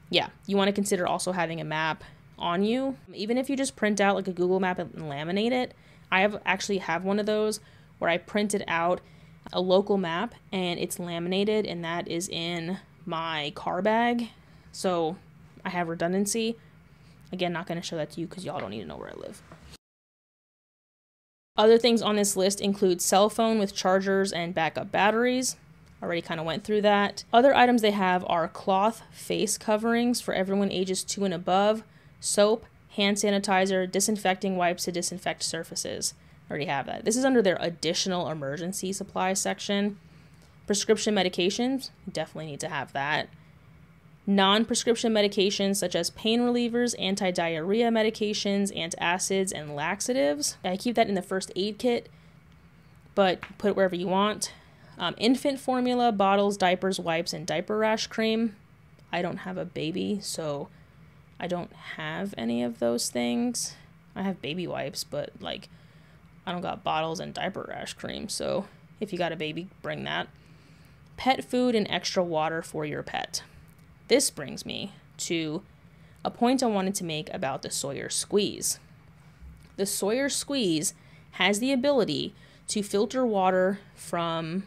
S1: yeah, you want to consider also having a map on you. Even if you just print out like a Google map and laminate it, I have actually have one of those where I printed out a local map and it's laminated and that is in my car bag. So I have redundancy. Again, not going to show that to you because y'all don't need to know where I live. Other things on this list include cell phone with chargers and backup batteries. Already kind of went through that. Other items they have are cloth face coverings for everyone ages 2 and above, soap, hand sanitizer, disinfecting wipes to disinfect surfaces. Already have that. This is under their additional emergency supply section. Prescription medications, definitely need to have that. Non prescription medications such as pain relievers, anti diarrhea medications, antacids, and laxatives. I keep that in the first aid kit, but put it wherever you want. Um, infant formula, bottles, diapers, wipes, and diaper rash cream. I don't have a baby, so I don't have any of those things. I have baby wipes, but like I don't got bottles and diaper rash cream. So if you got a baby, bring that. Pet food and extra water for your pet. This brings me to a point I wanted to make about the Sawyer squeeze. The Sawyer squeeze has the ability to filter water from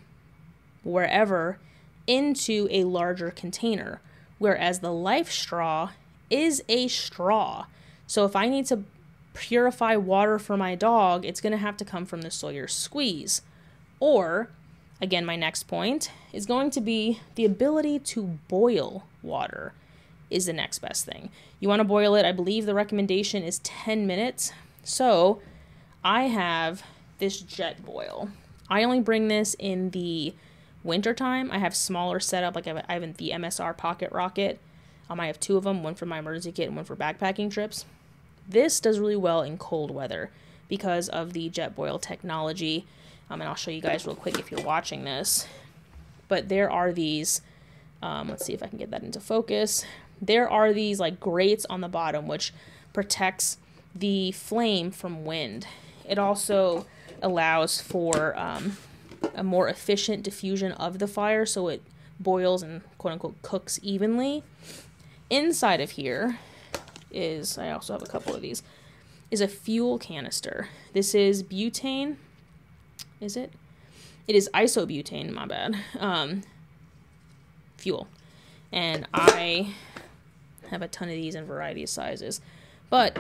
S1: wherever into a larger container, whereas the Life Straw is a straw. So if I need to purify water for my dog, it's going to have to come from the Sawyer squeeze. Or, again, my next point is going to be the ability to boil water is the next best thing. You want to boil it, I believe the recommendation is 10 minutes. So, I have this Jetboil. I only bring this in the wintertime, I have smaller setup. Like I have the MSR Pocket Rocket. Um, I have two of them, one for my emergency kit and one for backpacking trips. This does really well in cold weather because of the Jetboil technology. Um, and I'll show you guys real quick if you're watching this. But there are these, um, let's see if I can get that into focus. There are these like grates on the bottom which protects the flame from wind. It also allows for um, a more efficient diffusion of the fire so it boils and quote unquote cooks evenly. Inside of here is, I also have a couple of these, is a fuel canister. This is butane. Is it? It is isobutane, my bad. Um, fuel. And I have a ton of these in variety of sizes. But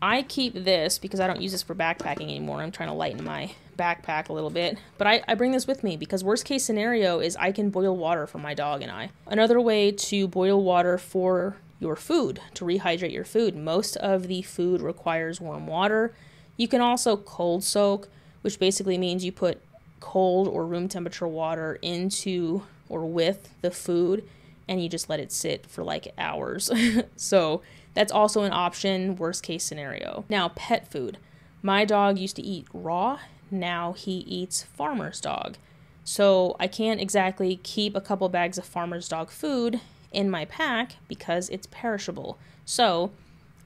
S1: I keep this because I don't use this for backpacking anymore. I'm trying to lighten my backpack a little bit. But I, I bring this with me because worst case scenario is I can boil water for my dog and I. Another way to boil water for your food, to rehydrate your food. Most of the food requires warm water. You can also cold soak, which basically means you put cold or room temperature water into or with the food and you just let it sit for like hours. so that's also an option, worst case scenario. Now, pet food. My dog used to eat raw, now he eats farmer's dog. So I can't exactly keep a couple bags of farmer's dog food in my pack because it's perishable. So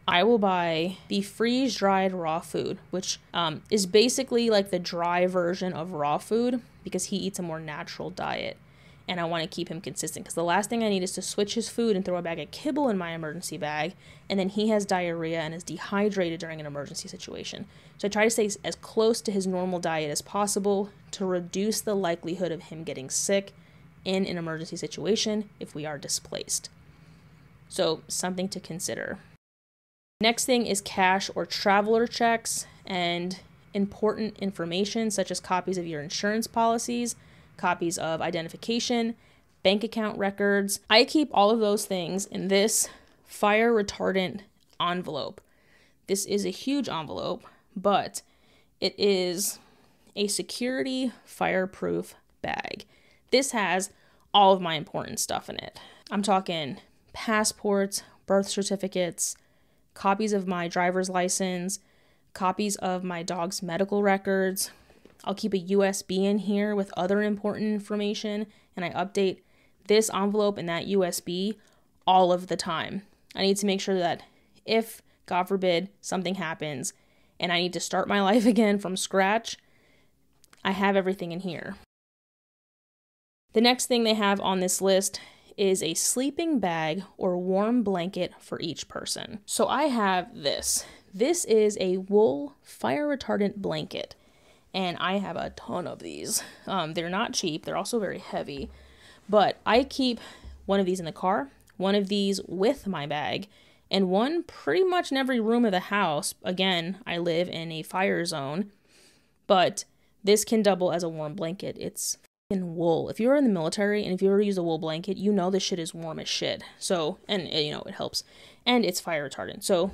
S1: I will buy the freeze dried raw food, which um, is basically like the dry version of raw food because he eats a more natural diet. And I want to keep him consistent because the last thing I need is to switch his food and throw a bag of kibble in my emergency bag, and then he has diarrhea and is dehydrated during an emergency situation. So I try to stay as close to his normal diet as possible to reduce the likelihood of him getting sick in an emergency situation if we are displaced. So, something to consider. Next thing is cash or traveler checks and important information such as copies of your insurance policies, copies of identification, bank account records. I keep all of those things in this fire retardant envelope. This is a huge envelope, but it is a security fireproof bag. This has all of my important stuff in it. I'm talking passports, birth certificates, copies of my driver's license, copies of my dog's medical records. I'll keep a USB in here with other important information, and I update this envelope and that USB all of the time. I need to make sure that if, God forbid, something happens and I need to start my life again from scratch, I have everything in here. The next thing they have on this list is a sleeping bag or warm blanket for each person. So I have this. This is a wool fire retardant blanket, and I have a ton of these. Um, they're not cheap, they're also very heavy, but I keep one of these in the car, one of these with my bag, and one pretty much in every room of the house. Again, I live in a fire zone, but this can double as a warm blanket. It's in wool. If you're in the military and if you ever use a wool blanket, you know this shit is warm as shit. So, and you know, it helps. And it's fire retardant. So,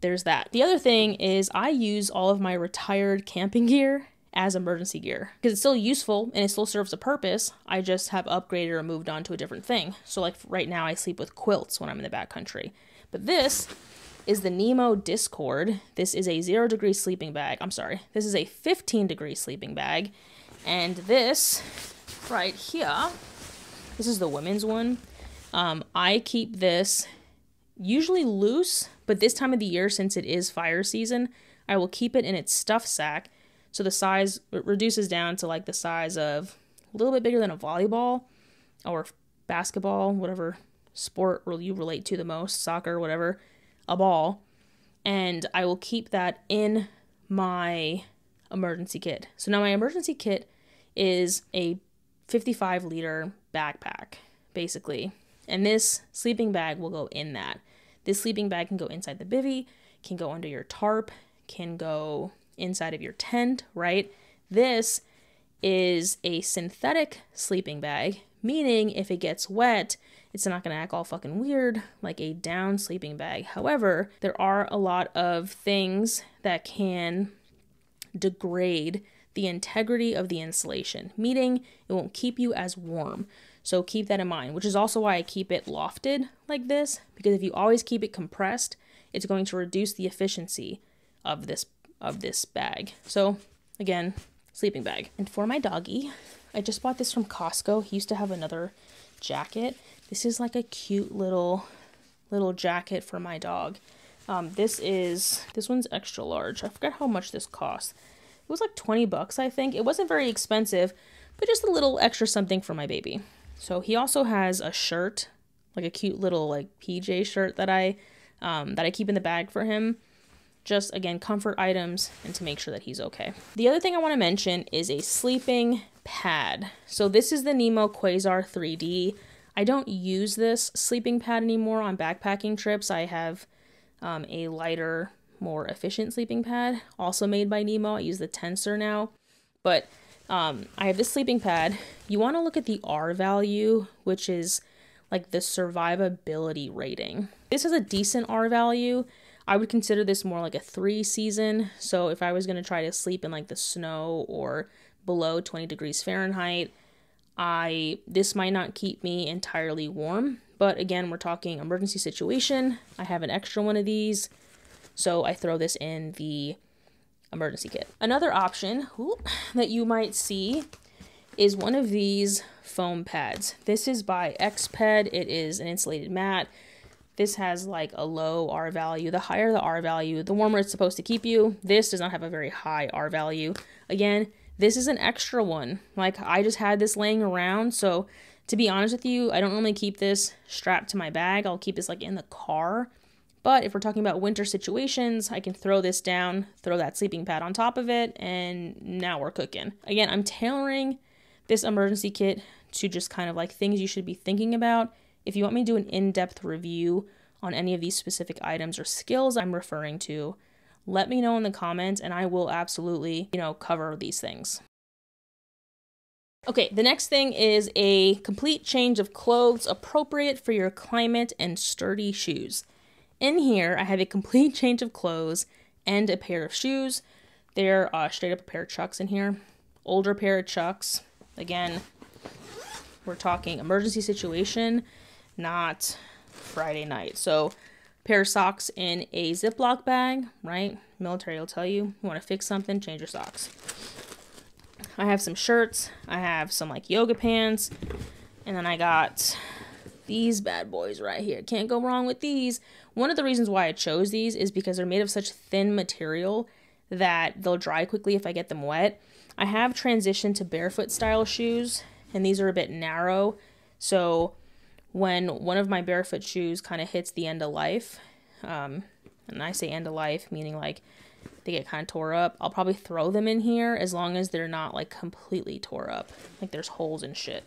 S1: there's that. The other thing is I use all of my retired camping gear as emergency gear because it's still useful and it still serves a purpose. I just have upgraded or moved on to a different thing. So, like right now, I sleep with quilts when I'm in the backcountry. But this is the Nemo Disco. This is a zero degree sleeping bag. I'm sorry, this is a 15 degree sleeping bag. And this right here, this is the women's one. Um, I keep this usually loose, but this time of the year, since it is fire season, I will keep it in its stuff sack. So the size reduces down to like the size of a little bit bigger than a volleyball or basketball, whatever sport you relate to the most, soccer, whatever, a ball. And I will keep that in my emergency kit. So now my emergency kit is a 55 liter backpack, basically. And this sleeping bag will go in that. This sleeping bag can go inside the bivy, can go under your tarp, can go inside of your tent, right? This is a synthetic sleeping bag, meaning if it gets wet, it's not going to act all fucking weird like a down sleeping bag. However, there are a lot of things that can degrade the integrity of the insulation, meaning it won't keep you as warm. So keep that in mind, which is also why I keep it lofted like this, because if you always keep it compressed, it's going to reduce the efficiency of this of this bag. So again, sleeping bag. And for my doggy, I just bought this from Costco. He used to have another jacket. This is like a cute little little jacket for my dog. Um, this is this one's extra large. I forgot how much this cost. It was like 20 bucks, I think. It wasn't very expensive, but just a little extra something for my baby. So he also has a shirt, like a cute little like PJ shirt that I um, that I keep in the bag for him. Just again, comfort items and to make sure that he's okay. The other thing I want to mention is a sleeping pad. So this is the Nemo Quasar 3D. I don't use this sleeping pad anymore on backpacking trips. I have um, a lighter, more efficient sleeping pad, also made by Nemo. I use the Tensor now, but um, I have this sleeping pad. You want to look at the R value, which is like the survivability rating. This is a decent R value. I would consider this more like a three season. So if I was going to try to sleep in like the snow or below 20 degrees Fahrenheit, I this might not keep me entirely warm. But again, we're talking emergency situation. I have an extra one of these. So I throw this in the emergency kit. Another option whoop, that you might see is one of these foam pads. This is by Exped. It is an insulated mat. This has like a low R value. The higher the R value, the warmer it's supposed to keep you. This does not have a very high R value. Again, this is an extra one. Like I just had this laying around, so to be honest with you, I don't normally keep this strapped to my bag. I'll keep this like in the car. But if we're talking about winter situations, I can throw this down, throw that sleeping pad on top of it, and now we're cooking. Again, I'm tailoring this emergency kit to just kind of like things you should be thinking about if you want me to do an in depth review on any of these specific items or skills I'm referring to, let me know in the comments and I will absolutely, you know, cover these things. Okay, the next thing is a complete change of clothes appropriate for your climate and sturdy shoes. In here, I have a complete change of clothes and a pair of shoes. They're uh, straight up a pair of chucks in here. Older pair of chucks. Again, we're talking emergency situation not Friday night. So, pair of socks in a Ziploc bag, right? Military will tell you, you want to fix something, change your socks. I have some shirts, I have some like yoga pants, and then I got these bad boys right here. Can't go wrong with these. One of the reasons why I chose these is because they're made of such thin material that they'll dry quickly if I get them wet. I have transitioned to barefoot style shoes, and these are a bit narrow, so when one of my barefoot shoes kind of hits the end of life, um, and I say end of life, meaning like they get kind of tore up, I'll probably throw them in here as long as they're not like completely tore up. Like there's holes and shit.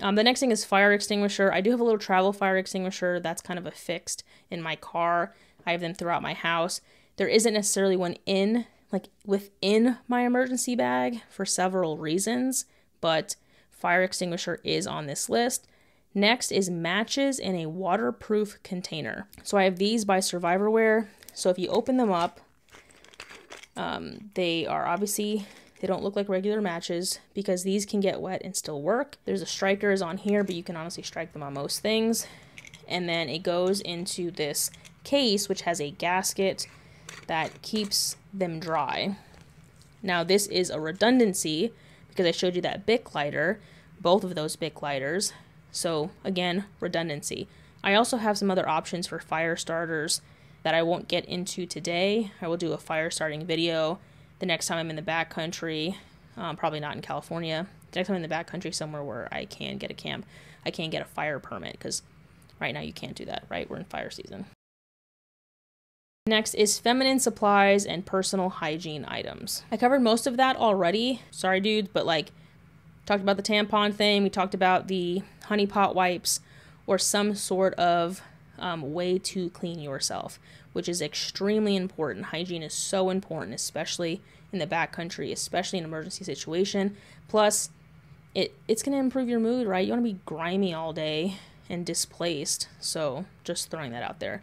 S1: Um, the next thing is fire extinguisher. I do have a little travel fire extinguisher that's kind of a fixed in my car. I have them throughout my house. There isn't necessarily one in, like within my emergency bag for several reasons, but fire extinguisher is on this list. Next is matches in a waterproof container. So I have these by Surviveware. So if you open them up, um, they are obviously, they don't look like regular matches because these can get wet and still work. There's a strikers on here, but you can honestly strike them on most things. And then it goes into this case, which has a gasket that keeps them dry. Now this is a redundancy because I showed you that Bic lighter, both of those Bic lighters. So again, redundancy. I also have some other options for fire starters that I won't get into today. I will do a fire starting video the next time I'm in the backcountry. Um, probably not in California. The next time I'm in the backcountry, somewhere where I can get a camp, I can get a fire permit because right now you can't do that. Right, we're in fire season. Next is feminine supplies and personal hygiene items. I covered most of that already. Sorry, dudes, but like, talked about the tampon thing. We talked about the honey pot wipes or some sort of um, way to clean yourself, which is extremely important. Hygiene is so important, especially in the backcountry, especially in emergency situation. Plus, it it's gonna improve your mood, right? You want to be grimy all day and displaced. So, just throwing that out there.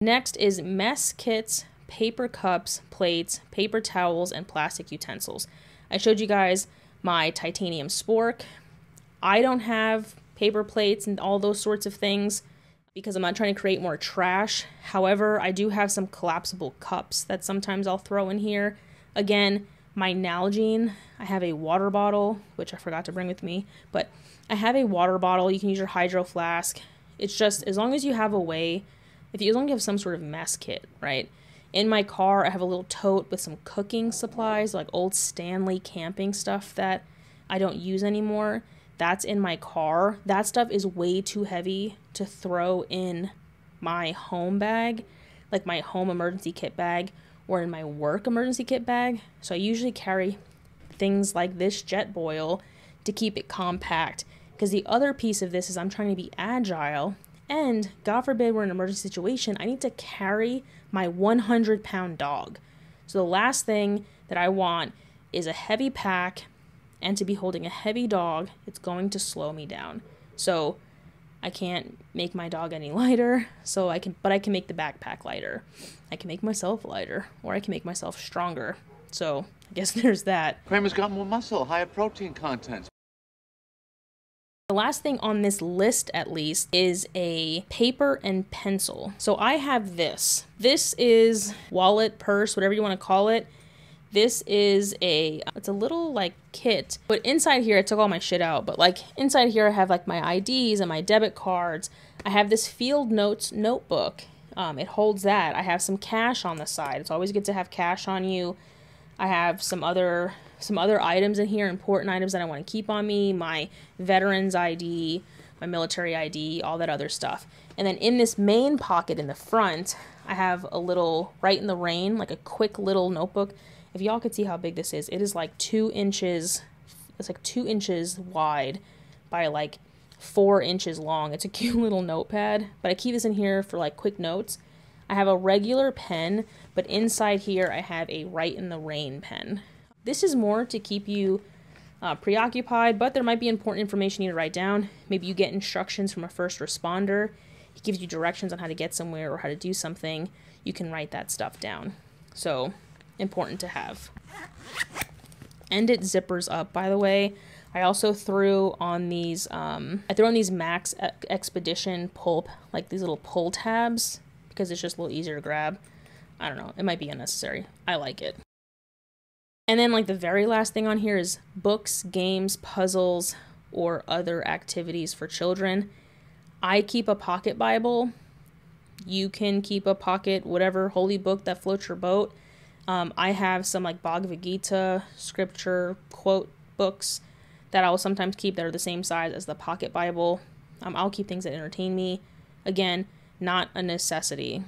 S1: Next is mess kits paper cups, plates, paper towels, and plastic utensils. I showed you guys my titanium spork. I don't have paper plates and all those sorts of things because I'm not trying to create more trash. However, I do have some collapsible cups that sometimes I'll throw in here. Again, my Nalgene, I have a water bottle, which I forgot to bring with me, but I have a water bottle. You can use your hydro flask. It's just as long as you have a way, if you as long as you have some sort of mess kit, right? In my car, I have a little tote with some cooking supplies, like old Stanley camping stuff that I don't use anymore. That's in my car. That stuff is way too heavy to throw in my home bag, like my home emergency kit bag, or in my work emergency kit bag. So I usually carry things like this Jetboil to keep it compact. Because the other piece of this is I'm trying to be agile and God forbid we're in an emergency situation, I need to carry my 100 pound dog. So the last thing that I want is a heavy pack and to be holding a heavy dog. It's going to slow me down. So I can't make my dog any lighter. So I can, but I can make the backpack lighter. I can make myself lighter or I can make myself stronger. So I guess there's that.
S7: Kramer's got more muscle, higher protein content.
S1: The last thing on this list, at least, is a paper and pencil. So I have this. This is wallet, purse, whatever you want to call it. This is a, it's a little like kit. But inside here, I took all my shit out. But like inside here, I have like my IDs and my debit cards. I have this Field Notes notebook. Um, it holds that. I have some cash on the side. It's always good to have cash on you. I have some other some other items in here, important items that I want to keep on me, my veteran's ID, my military ID, all that other stuff. And then in this main pocket in the front, I have a little Rite in the Rain, like a quick little notebook. If y'all could see how big this is, it is like two inches, it's like two inches wide by like four inches long. It's a cute little notepad, but I keep this in here for like quick notes. I have a regular pen, but inside here I have a Rite in the Rain pen. This is more to keep you uh, preoccupied, but there might be important information you need to write down. Maybe you get instructions from a first responder. He gives you directions on how to get somewhere or how to do something. You can write that stuff down. So, important to have. And it zippers up, by the way. I also threw on these, um, I threw on these Max Expedition pull, like these little pull tabs, because it's just a little easier to grab. I don't know, it might be unnecessary. I like it. And then, like, the very last thing on here is books, games, puzzles, or other activities for children. I keep a pocket Bible. You can keep a pocket, whatever holy book that floats your boat. Um, I have some, like, Bhagavad Gita scripture quote books that I will sometimes keep that are the same size as the pocket Bible. Um, I'll keep things that entertain me. Again, not a necessity.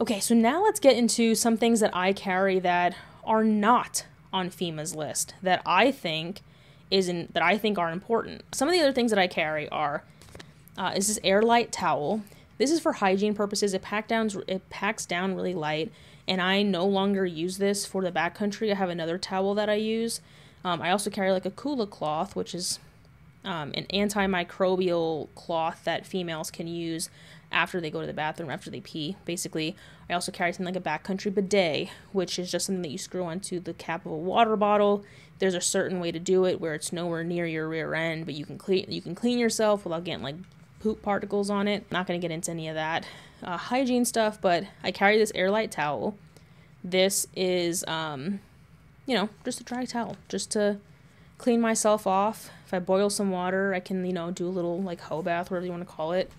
S1: Okay, so now let's get into some things that I carry that are not on FEMA's list that I think isn't that I think are important. Some of the other things that I carry are uh, is this Airlite towel. This is for hygiene purposes. It pack down it packs down really light, and I no longer use this for the backcountry. I have another towel that I use. Um, I also carry like a Kula cloth, which is um, an antimicrobial cloth that females can use after they go to the bathroom, after they pee, basically. I also carry something like a backcountry bidet, which is just something that you screw onto the cap of a water bottle. There's a certain way to do it where it's nowhere near your rear end, but you can clean you can clean yourself without getting like poop particles on it. Not gonna get into any of that uh, hygiene stuff, but I carry this Airlite towel. This is, um, you know, just a dry towel, just to clean myself off. If I boil some water, I can, you know, do a little like hoe bath, whatever you want to call it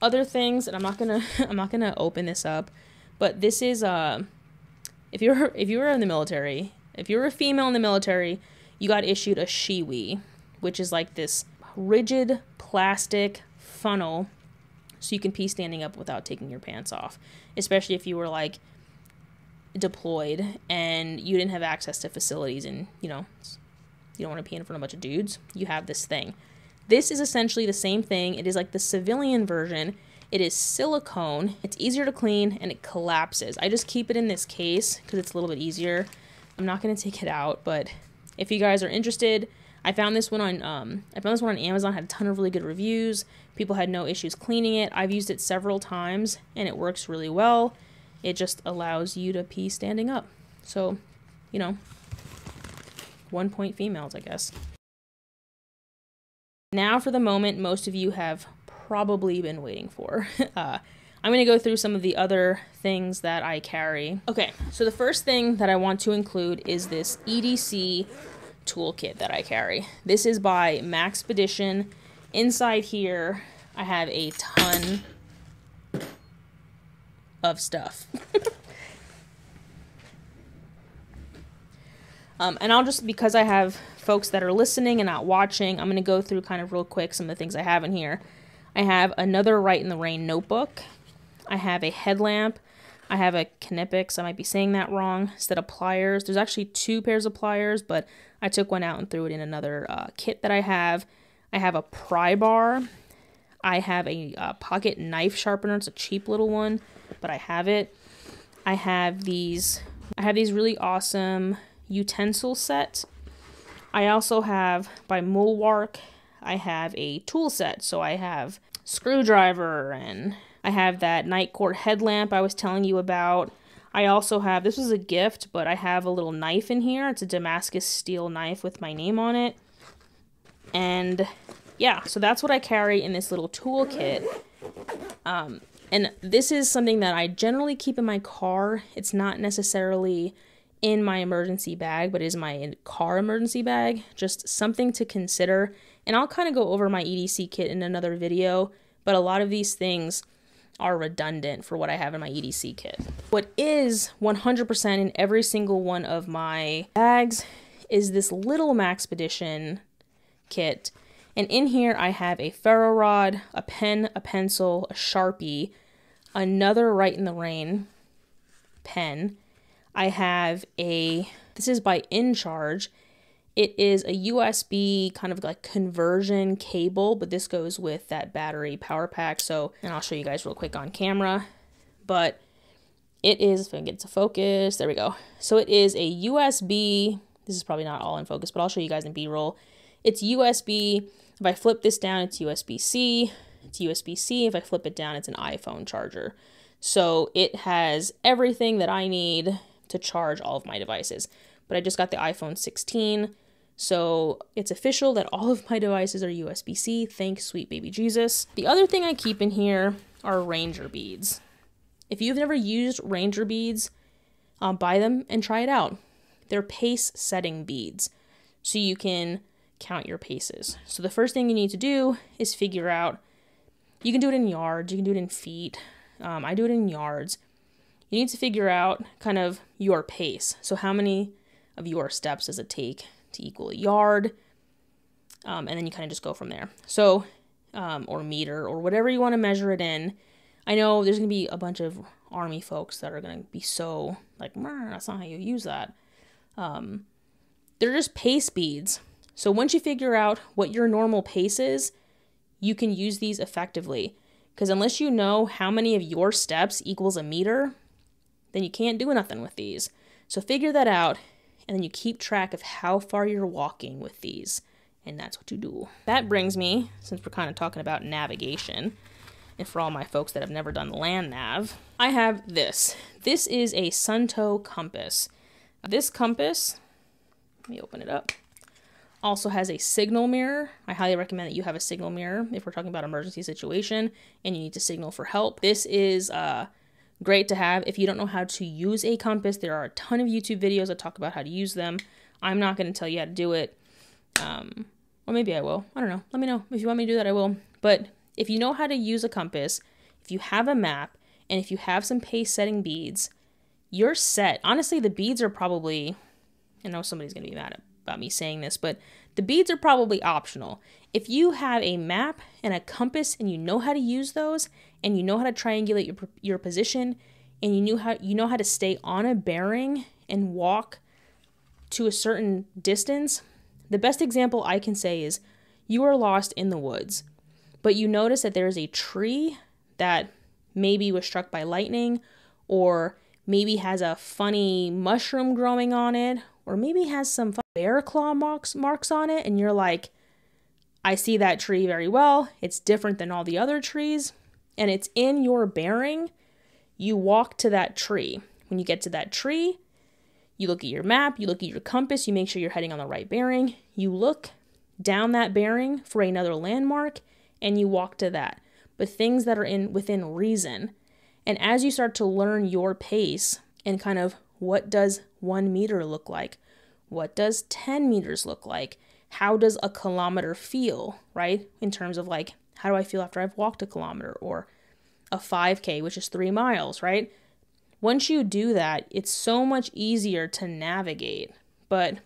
S1: other things, and I'm not gonna I'm not gonna open this up, but this is uh, if you're if you were in the military, if you were a female in the military, you got issued a Shewee, which is like this rigid plastic funnel, so you can pee standing up without taking your pants off, especially if you were like deployed and you didn't have access to facilities and you know you don't want to pee in front of a bunch of dudes. You have this thing. This is essentially the same thing. It is like the civilian version. It is silicone. It's easier to clean and it collapses. I just keep it in this case because it's a little bit easier. I'm not going to take it out, but if you guys are interested, I found this one on um, I found this one on Amazon. Had a ton of really good reviews. People had no issues cleaning it. I've used it several times and it works really well. It just allows you to pee standing up. So, you know, one point females, I guess. Now, for the moment, most of you have probably been waiting for. uh, I'm going to go through some of the other things that I carry. Okay, so the first thing that I want to include is this EDC toolkit that I carry. This is by Maxpedition. Inside here, I have a ton of stuff. um, and I'll just, because I have folks that are listening and not watching, I'm going to go through kind of real quick some of the things I have in here. I have another Rite in the Rain notebook. I have a headlamp. I have a Knipex. I might be saying that wrong. Instead of pliers, there's actually two pairs of pliers, but I took one out and threw it in another uh, kit that I have. I have a pry bar. I have a uh, pocket knife sharpener. It's a cheap little one, but I have it. I have these. I have these really awesome utensil set. I also have by Mulwark. I have a tool set. So I have screwdriver and I have that Nitecore headlamp I was telling you about. I also have, this was a gift, but I have a little knife in here. It's a Damascus steel knife with my name on it. And yeah, so that's what I carry in this little toolkit. Um, and this is something that I generally keep in my car. It's not necessarily in my emergency bag, but is my car emergency bag. Just something to consider. And I'll kind of go over my EDC kit in another video, but a lot of these things are redundant for what I have in my EDC kit. What is 100% in every single one of my bags is this little Maxpedition kit. And in here I have a ferro rod, a pen, a pencil, a Sharpie, another Rite in the Rain pen. I have a, this is by InCharge. It is a USB kind of like conversion cable, but this goes with that battery power pack. So, and I'll show you guys real quick on camera. But it is, if I can get to focus, there we go. So it is a USB, this is probably not all in focus, but I'll show you guys in B-roll. It's USB, if I flip this down, it's USB-C. It's USB-C, if I flip it down, it's an iPhone charger. So it has everything that I need to charge all of my devices. But I just got the iPhone 16, so it's official that all of my devices are USB C. Thanks, sweet baby Jesus. The other thing I keep in here are Ranger beads. If you've never used Ranger beads, um, buy them and try it out. They're pace setting beads, so you can count your paces. So the first thing you need to do is figure out. You can do it in yards, you can do it in feet. Um, I do it in yards. You need to figure out kind of your pace. So how many of your steps does it take to equal a yard. Um, and then you kind of just go from there. So, um, or meter, or whatever you want to measure it in. I know there's going to be a bunch of army folks that are going to be so like, that's not how you use that. Um, they're just pace beads. So once you figure out what your normal pace is, you can use these effectively. Because unless you know how many of your steps equals a meter, then you can't do nothing with these. So figure that out and then you keep track of how far you're walking with these, and that's what you do. That brings me, since we're kind of talking about navigation, and for all my folks that have never done land nav, I have this. This is a Suunto compass. This compass, let me open it up, also has a signal mirror. I highly recommend that you have a signal mirror if we're talking about emergency situation and you need to signal for help. This is uh, great to have. If you don't know how to use a compass, there are a ton of YouTube videos that talk about how to use them. I'm not going to tell you how to do it. Um, or maybe I will. I don't know. Let me know. If you want me to do that, I will. But if you know how to use a compass, if you have a map, and if you have some pace setting beads, you're set. Honestly, the beads are probably, I know somebody's going to be mad about me saying this, but the beads are probably optional. If you have a map and a compass and you know how to use those and you know how to triangulate your, your position and you knew how you know how to stay on a bearing and walk to a certain distance, the best example I can say is you are lost in the woods, but you notice that there is a tree that maybe was struck by lightning or maybe has a funny mushroom growing on it or maybe has some bear claw marks marks on it and you're like I see that tree very well. It's different than all the other trees and it's in your bearing. You walk to that tree. When you get to that tree, you look at your map, you look at your compass, you make sure you're heading on the right bearing. You look down that bearing for another landmark and you walk to that. But things that are in within reason. And as you start to learn your pace and kind of what does 1 meter look like? What does 10 meters look like? How does a kilometer feel, right? In terms of like how do I feel after I've walked a kilometer or a 5k, which is 3 miles, right? Once you do that, it's so much easier to navigate. But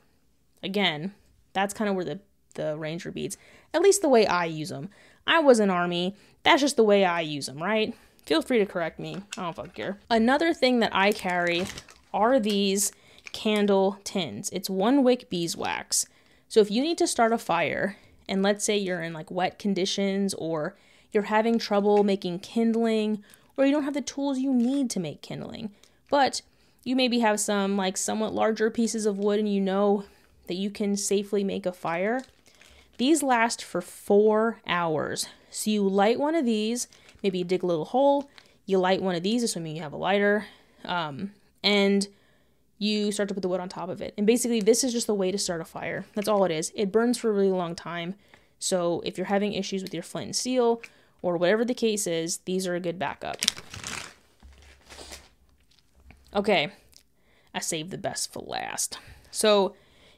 S1: again, that's kind of where the, the ranger beads, at least the way I use them. I was an army. That's just the way I use them, right? Feel free to correct me. I don't fuck care. Another thing that I carry are these candle tins. It's one wick beeswax. So if you need to start a fire, and let's say you're in like wet conditions or you're having trouble making kindling or you don't have the tools you need to make kindling. But you maybe have some like somewhat larger pieces of wood and you know that you can safely make a fire. These last for four hours. So you light one of these, maybe you dig a little hole, you light one of these, assuming you have a lighter, um, and you start to put the wood on top of it. And basically, this is just the way to start a fire. That's all it is. It burns for a really long time. So if you're having issues with your flint and steel, or whatever the case is, these are a good backup. Okay, I saved the best for last. So,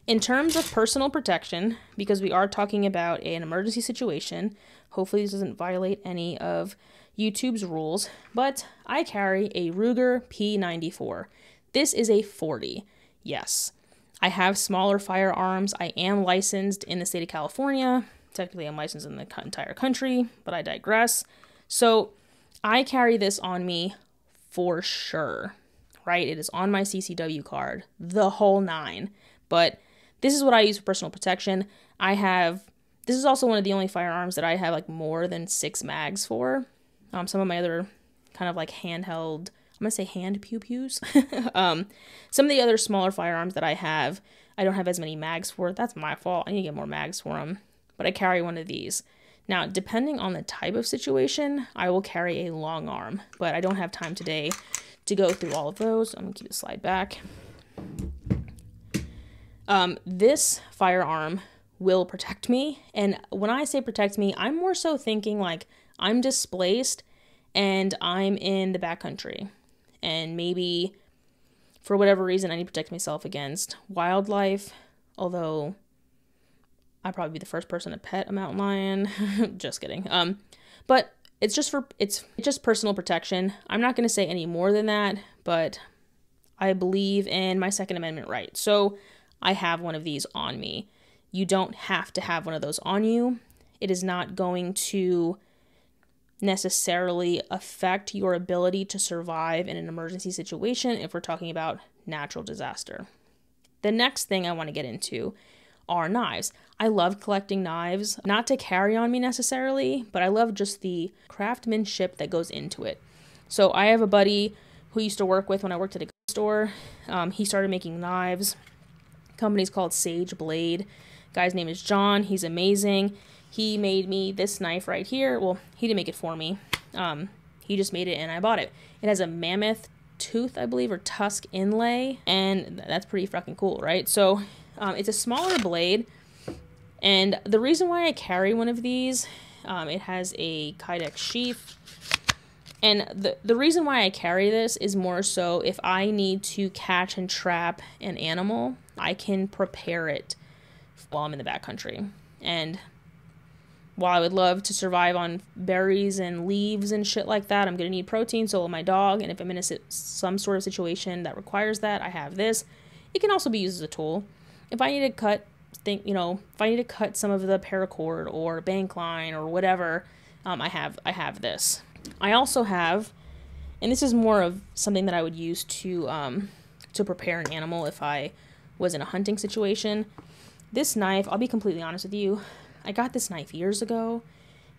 S1: in terms of personal protection, because we are talking about an emergency situation, hopefully this doesn't violate any of YouTube's rules, but I carry a Ruger P94. This is a 40. Yes. I have smaller firearms. I am licensed in the state of California. Technically, I'm licensed in the entire country, but I digress. So, I carry this on me for sure, right? It is on my CCW card, the whole nine. But this is what I use for personal protection. I have, this is also one of the only firearms that I have like more than six mags for. Um, some of my other kind of like handheld, I'm gonna say hand pew pews. um, some of the other smaller firearms that I have, I don't have as many mags for. That's my fault. I need to get more mags for them but I carry one of these. Now, depending on the type of situation, I will carry a long arm, but I don't have time today to go through all of those. I'm gonna keep the slide back. Um, this firearm will protect me, and when I say protect me, I'm more so thinking like I'm displaced and I'm in the backcountry, and maybe for whatever reason I need to protect myself against wildlife. Although I'd probably be the first person to pet a mountain lion. just kidding. Um, but it's just for it's just personal protection. I'm not going to say any more than that, but I believe in my Second Amendment right. So I have one of these on me. You don't have to have one of those on you. It is not going to necessarily affect your ability to survive in an emergency situation if we're talking about natural disaster. The next thing I want to get into are knives. I love collecting knives, not to carry on me necessarily, but I love just the craftsmanship that goes into it. So I have a buddy who used to work with when I worked at a store. Um, he started making knives. company's called Sage Blade. Guy's name is John. He's amazing. He made me this knife right here. Well, he didn't make it for me. Um, he just made it and I bought it. It has a mammoth tooth, I believe, or tusk inlay, and that's pretty fucking cool, right? So um, it's a smaller blade, and the reason why I carry one of these, um, it has a Kydex sheath, and the, the reason why I carry this is more so if I need to catch and trap an animal, I can prepare it while I'm in the backcountry. And while I would love to survive on berries and leaves and shit like that, I'm going to need protein, so will my dog. And if I'm in a, some sort of situation that requires that, I have this. It can also be used as a tool if I need to cut think you know if I need to cut some of the paracord or bank line or whatever, um, I have I have this. I also have, and this is more of something that I would use to um, to prepare an animal if I was in a hunting situation. This knife, I'll be completely honest with you, I got this knife years ago.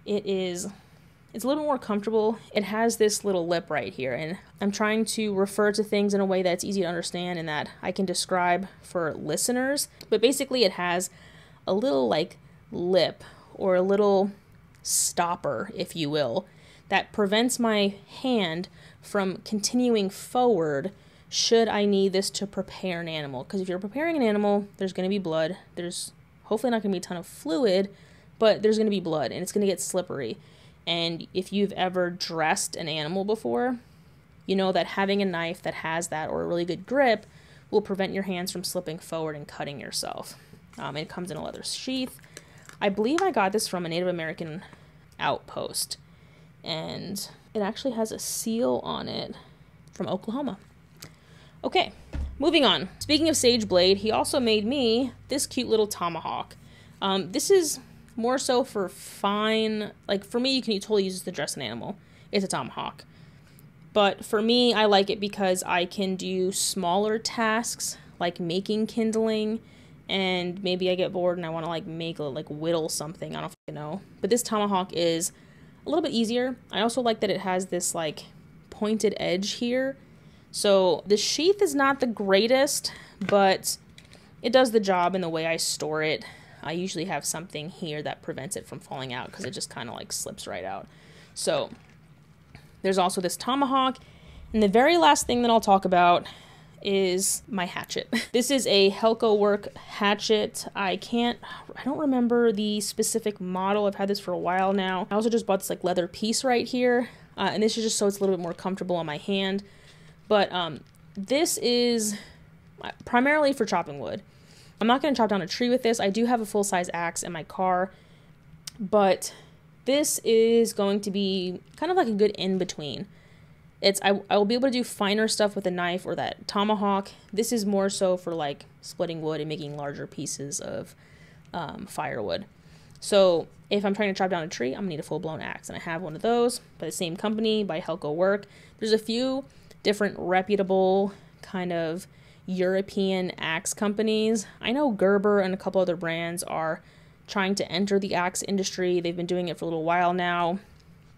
S1: It is it's a little more comfortable. It has this little lip right here, and I'm trying to refer to things in a way that's easy to understand and that I can describe for listeners. But basically, it has a little like lip or a little stopper, if you will, that prevents my hand from continuing forward should I need this to prepare an animal. Because if you're preparing an animal, there's going to be blood. There's hopefully not going to be a ton of fluid, but there's going to be blood and it's going to get slippery. And if you've ever dressed an animal before, you know that having a knife that has that or a really good grip will prevent your hands from slipping forward and cutting yourself. Um, it comes in a leather sheath. I believe I got this from a Native American outpost, and it actually has a seal on it from Oklahoma. Okay, moving on. Speaking of Sage Blade, he also made me this cute little tomahawk. Um, this is more so for fine, like for me, you can totally use this to dress an animal. It's a tomahawk. But for me, I like it because I can do smaller tasks like making kindling and maybe I get bored and I want to like make a, like whittle something. I don't know. But this tomahawk is a little bit easier. I also like that it has this like pointed edge here so the sheath is not the greatest, but it does the job in the way I store it. I usually have something here that prevents it from falling out because it just kind of like slips right out. So there's also this tomahawk. And the very last thing that I'll talk about is my hatchet. This is a Helko Werk hatchet. I can't, I don't remember the specific model. I've had this for a while now. I also just bought this like leather piece right here. Uh, and this is just so it's a little bit more comfortable on my hand. But um, this is primarily for chopping wood. I'm not going to chop down a tree with this. I do have a full size axe in my car, but this is going to be kind of like a good in between. It's I, I will be able to do finer stuff with a knife or that tomahawk. This is more so for like splitting wood and making larger pieces of um, firewood. So if I'm trying to chop down a tree, I'm gonna need a full blown axe, and I have one of those by the same company by Helko Werk. There's a few different reputable kind of European axe companies. I know Gerber and a couple other brands are trying to enter the axe industry. They've been doing it for a little while now,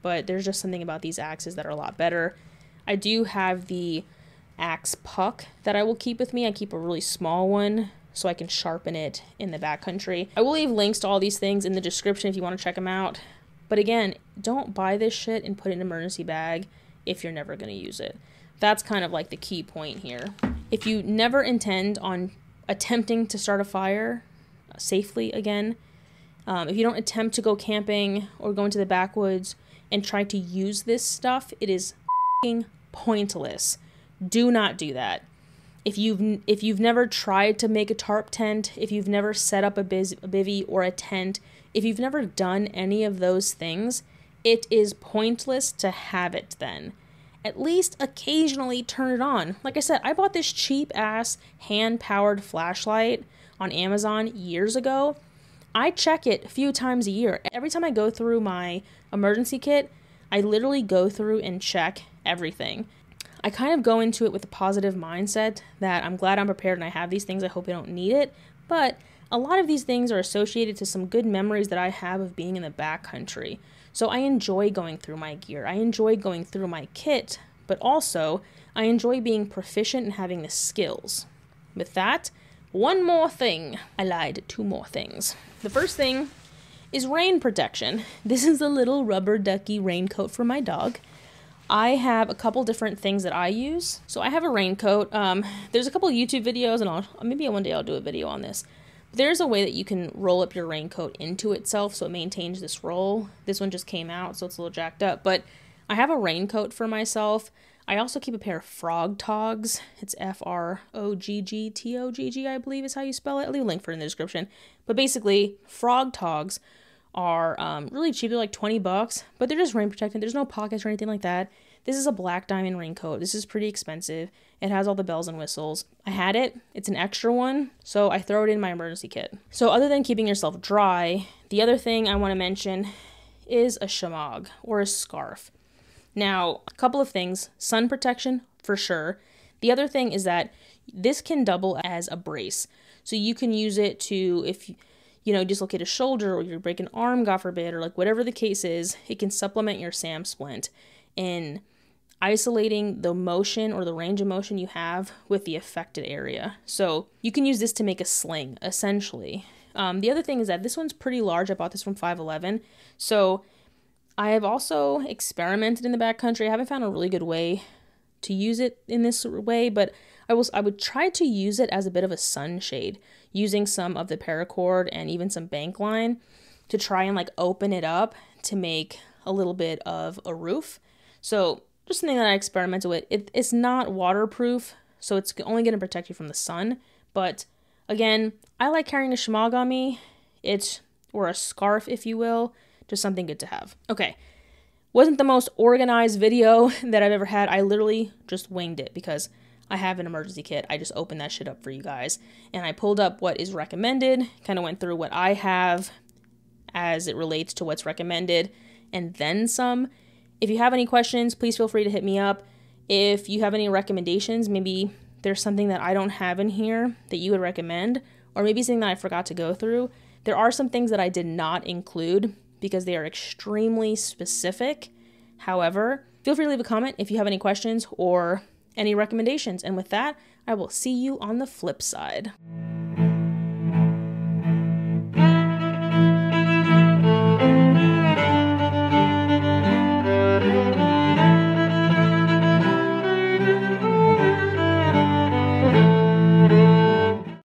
S1: but there's just something about these axes that are a lot better. I do have the axe puck that I will keep with me. I keep a really small one so I can sharpen it in the backcountry. I will leave links to all these things in the description if you want to check them out. But again, don't buy this shit and put it in an emergency bag if you're never going to use it. That's kind of like the key point here. If you never intend on attempting to start a fire uh, safely again, um, if you don't attempt to go camping or go into the backwoods and try to use this stuff, it is pointless. Do not do that. If you've if you've never tried to make a tarp tent, if you've never set up a, biz, a bivy or a tent, if you've never done any of those things, it is pointless to have it then at least occasionally turn it on. Like I said, I bought this cheap ass hand powered flashlight on Amazon years ago. I check it a few times a year. Every time I go through my emergency kit, I literally go through and check everything. I kind of go into it with a positive mindset that I'm glad I'm prepared and I have these things. I hope I don't need it. But a lot of these things are associated to some good memories that I have of being in the backcountry. So I enjoy going through my gear. I enjoy going through my kit, but also I enjoy being proficient and having the skills. With that, one more thing. I lied, two more things. The first thing is rain protection. This is a little rubber ducky raincoat for my dog. I have a couple different things that I use. So I have a raincoat. Um, there's a couple YouTube videos, and I'll maybe one day I'll do a video on this there's a way that you can roll up your raincoat into itself so it maintains this roll. This one just came out, so it's a little jacked up. But I have a raincoat for myself. I also keep a pair of Frogg Toggs. It's F R O G G T O G G, I believe is how you spell it. I'll leave a link for it in the description. But basically, Frogg Toggs are um, really cheap. They're like 20 bucks, but they're just rain protected. There's no pockets or anything like that. This is a black diamond raincoat. This is pretty expensive. It has all the bells and whistles. I had it. It's an extra one, so I throw it in my emergency kit. So other than keeping yourself dry, the other thing I want to mention is a shemagh or a scarf. Now, a couple of things. Sun protection for sure. The other thing is that this can double as a brace. So you can use it to if you know, dislocate a shoulder or you break an arm, God forbid, or like whatever the case is, it can supplement your SAM splint in isolating the motion or the range of motion you have with the affected area. So you can use this to make a sling, essentially. Um, the other thing is that this one's pretty large. I bought this from 511. So I have also experimented in the backcountry. I haven't found a really good way to use it in this way, but I was I would try to use it as a bit of a sunshade, using some of the paracord and even some bank line to try and like open it up to make a little bit of a roof. So just something that I experimented with. It, it's not waterproof, so it's only going to protect you from the sun. But again, I like carrying a shemagh on me. It's or a scarf, if you will, just something good to have. Okay, wasn't the most organized video that I've ever had. I literally just winged it because I have an emergency kit. I just opened that shit up for you guys. And I pulled up what is recommended, kind of went through what I have as it relates to what's recommended, and then some. If you have any questions, please feel free to hit me up. If you have any recommendations, maybe there's something that I don't have in here that you would recommend, or maybe something that I forgot to go through. There are some things that I did not include because they are extremely specific. However, feel free to leave a comment if you have any questions or any recommendations. And with that, I will see you on the flip side.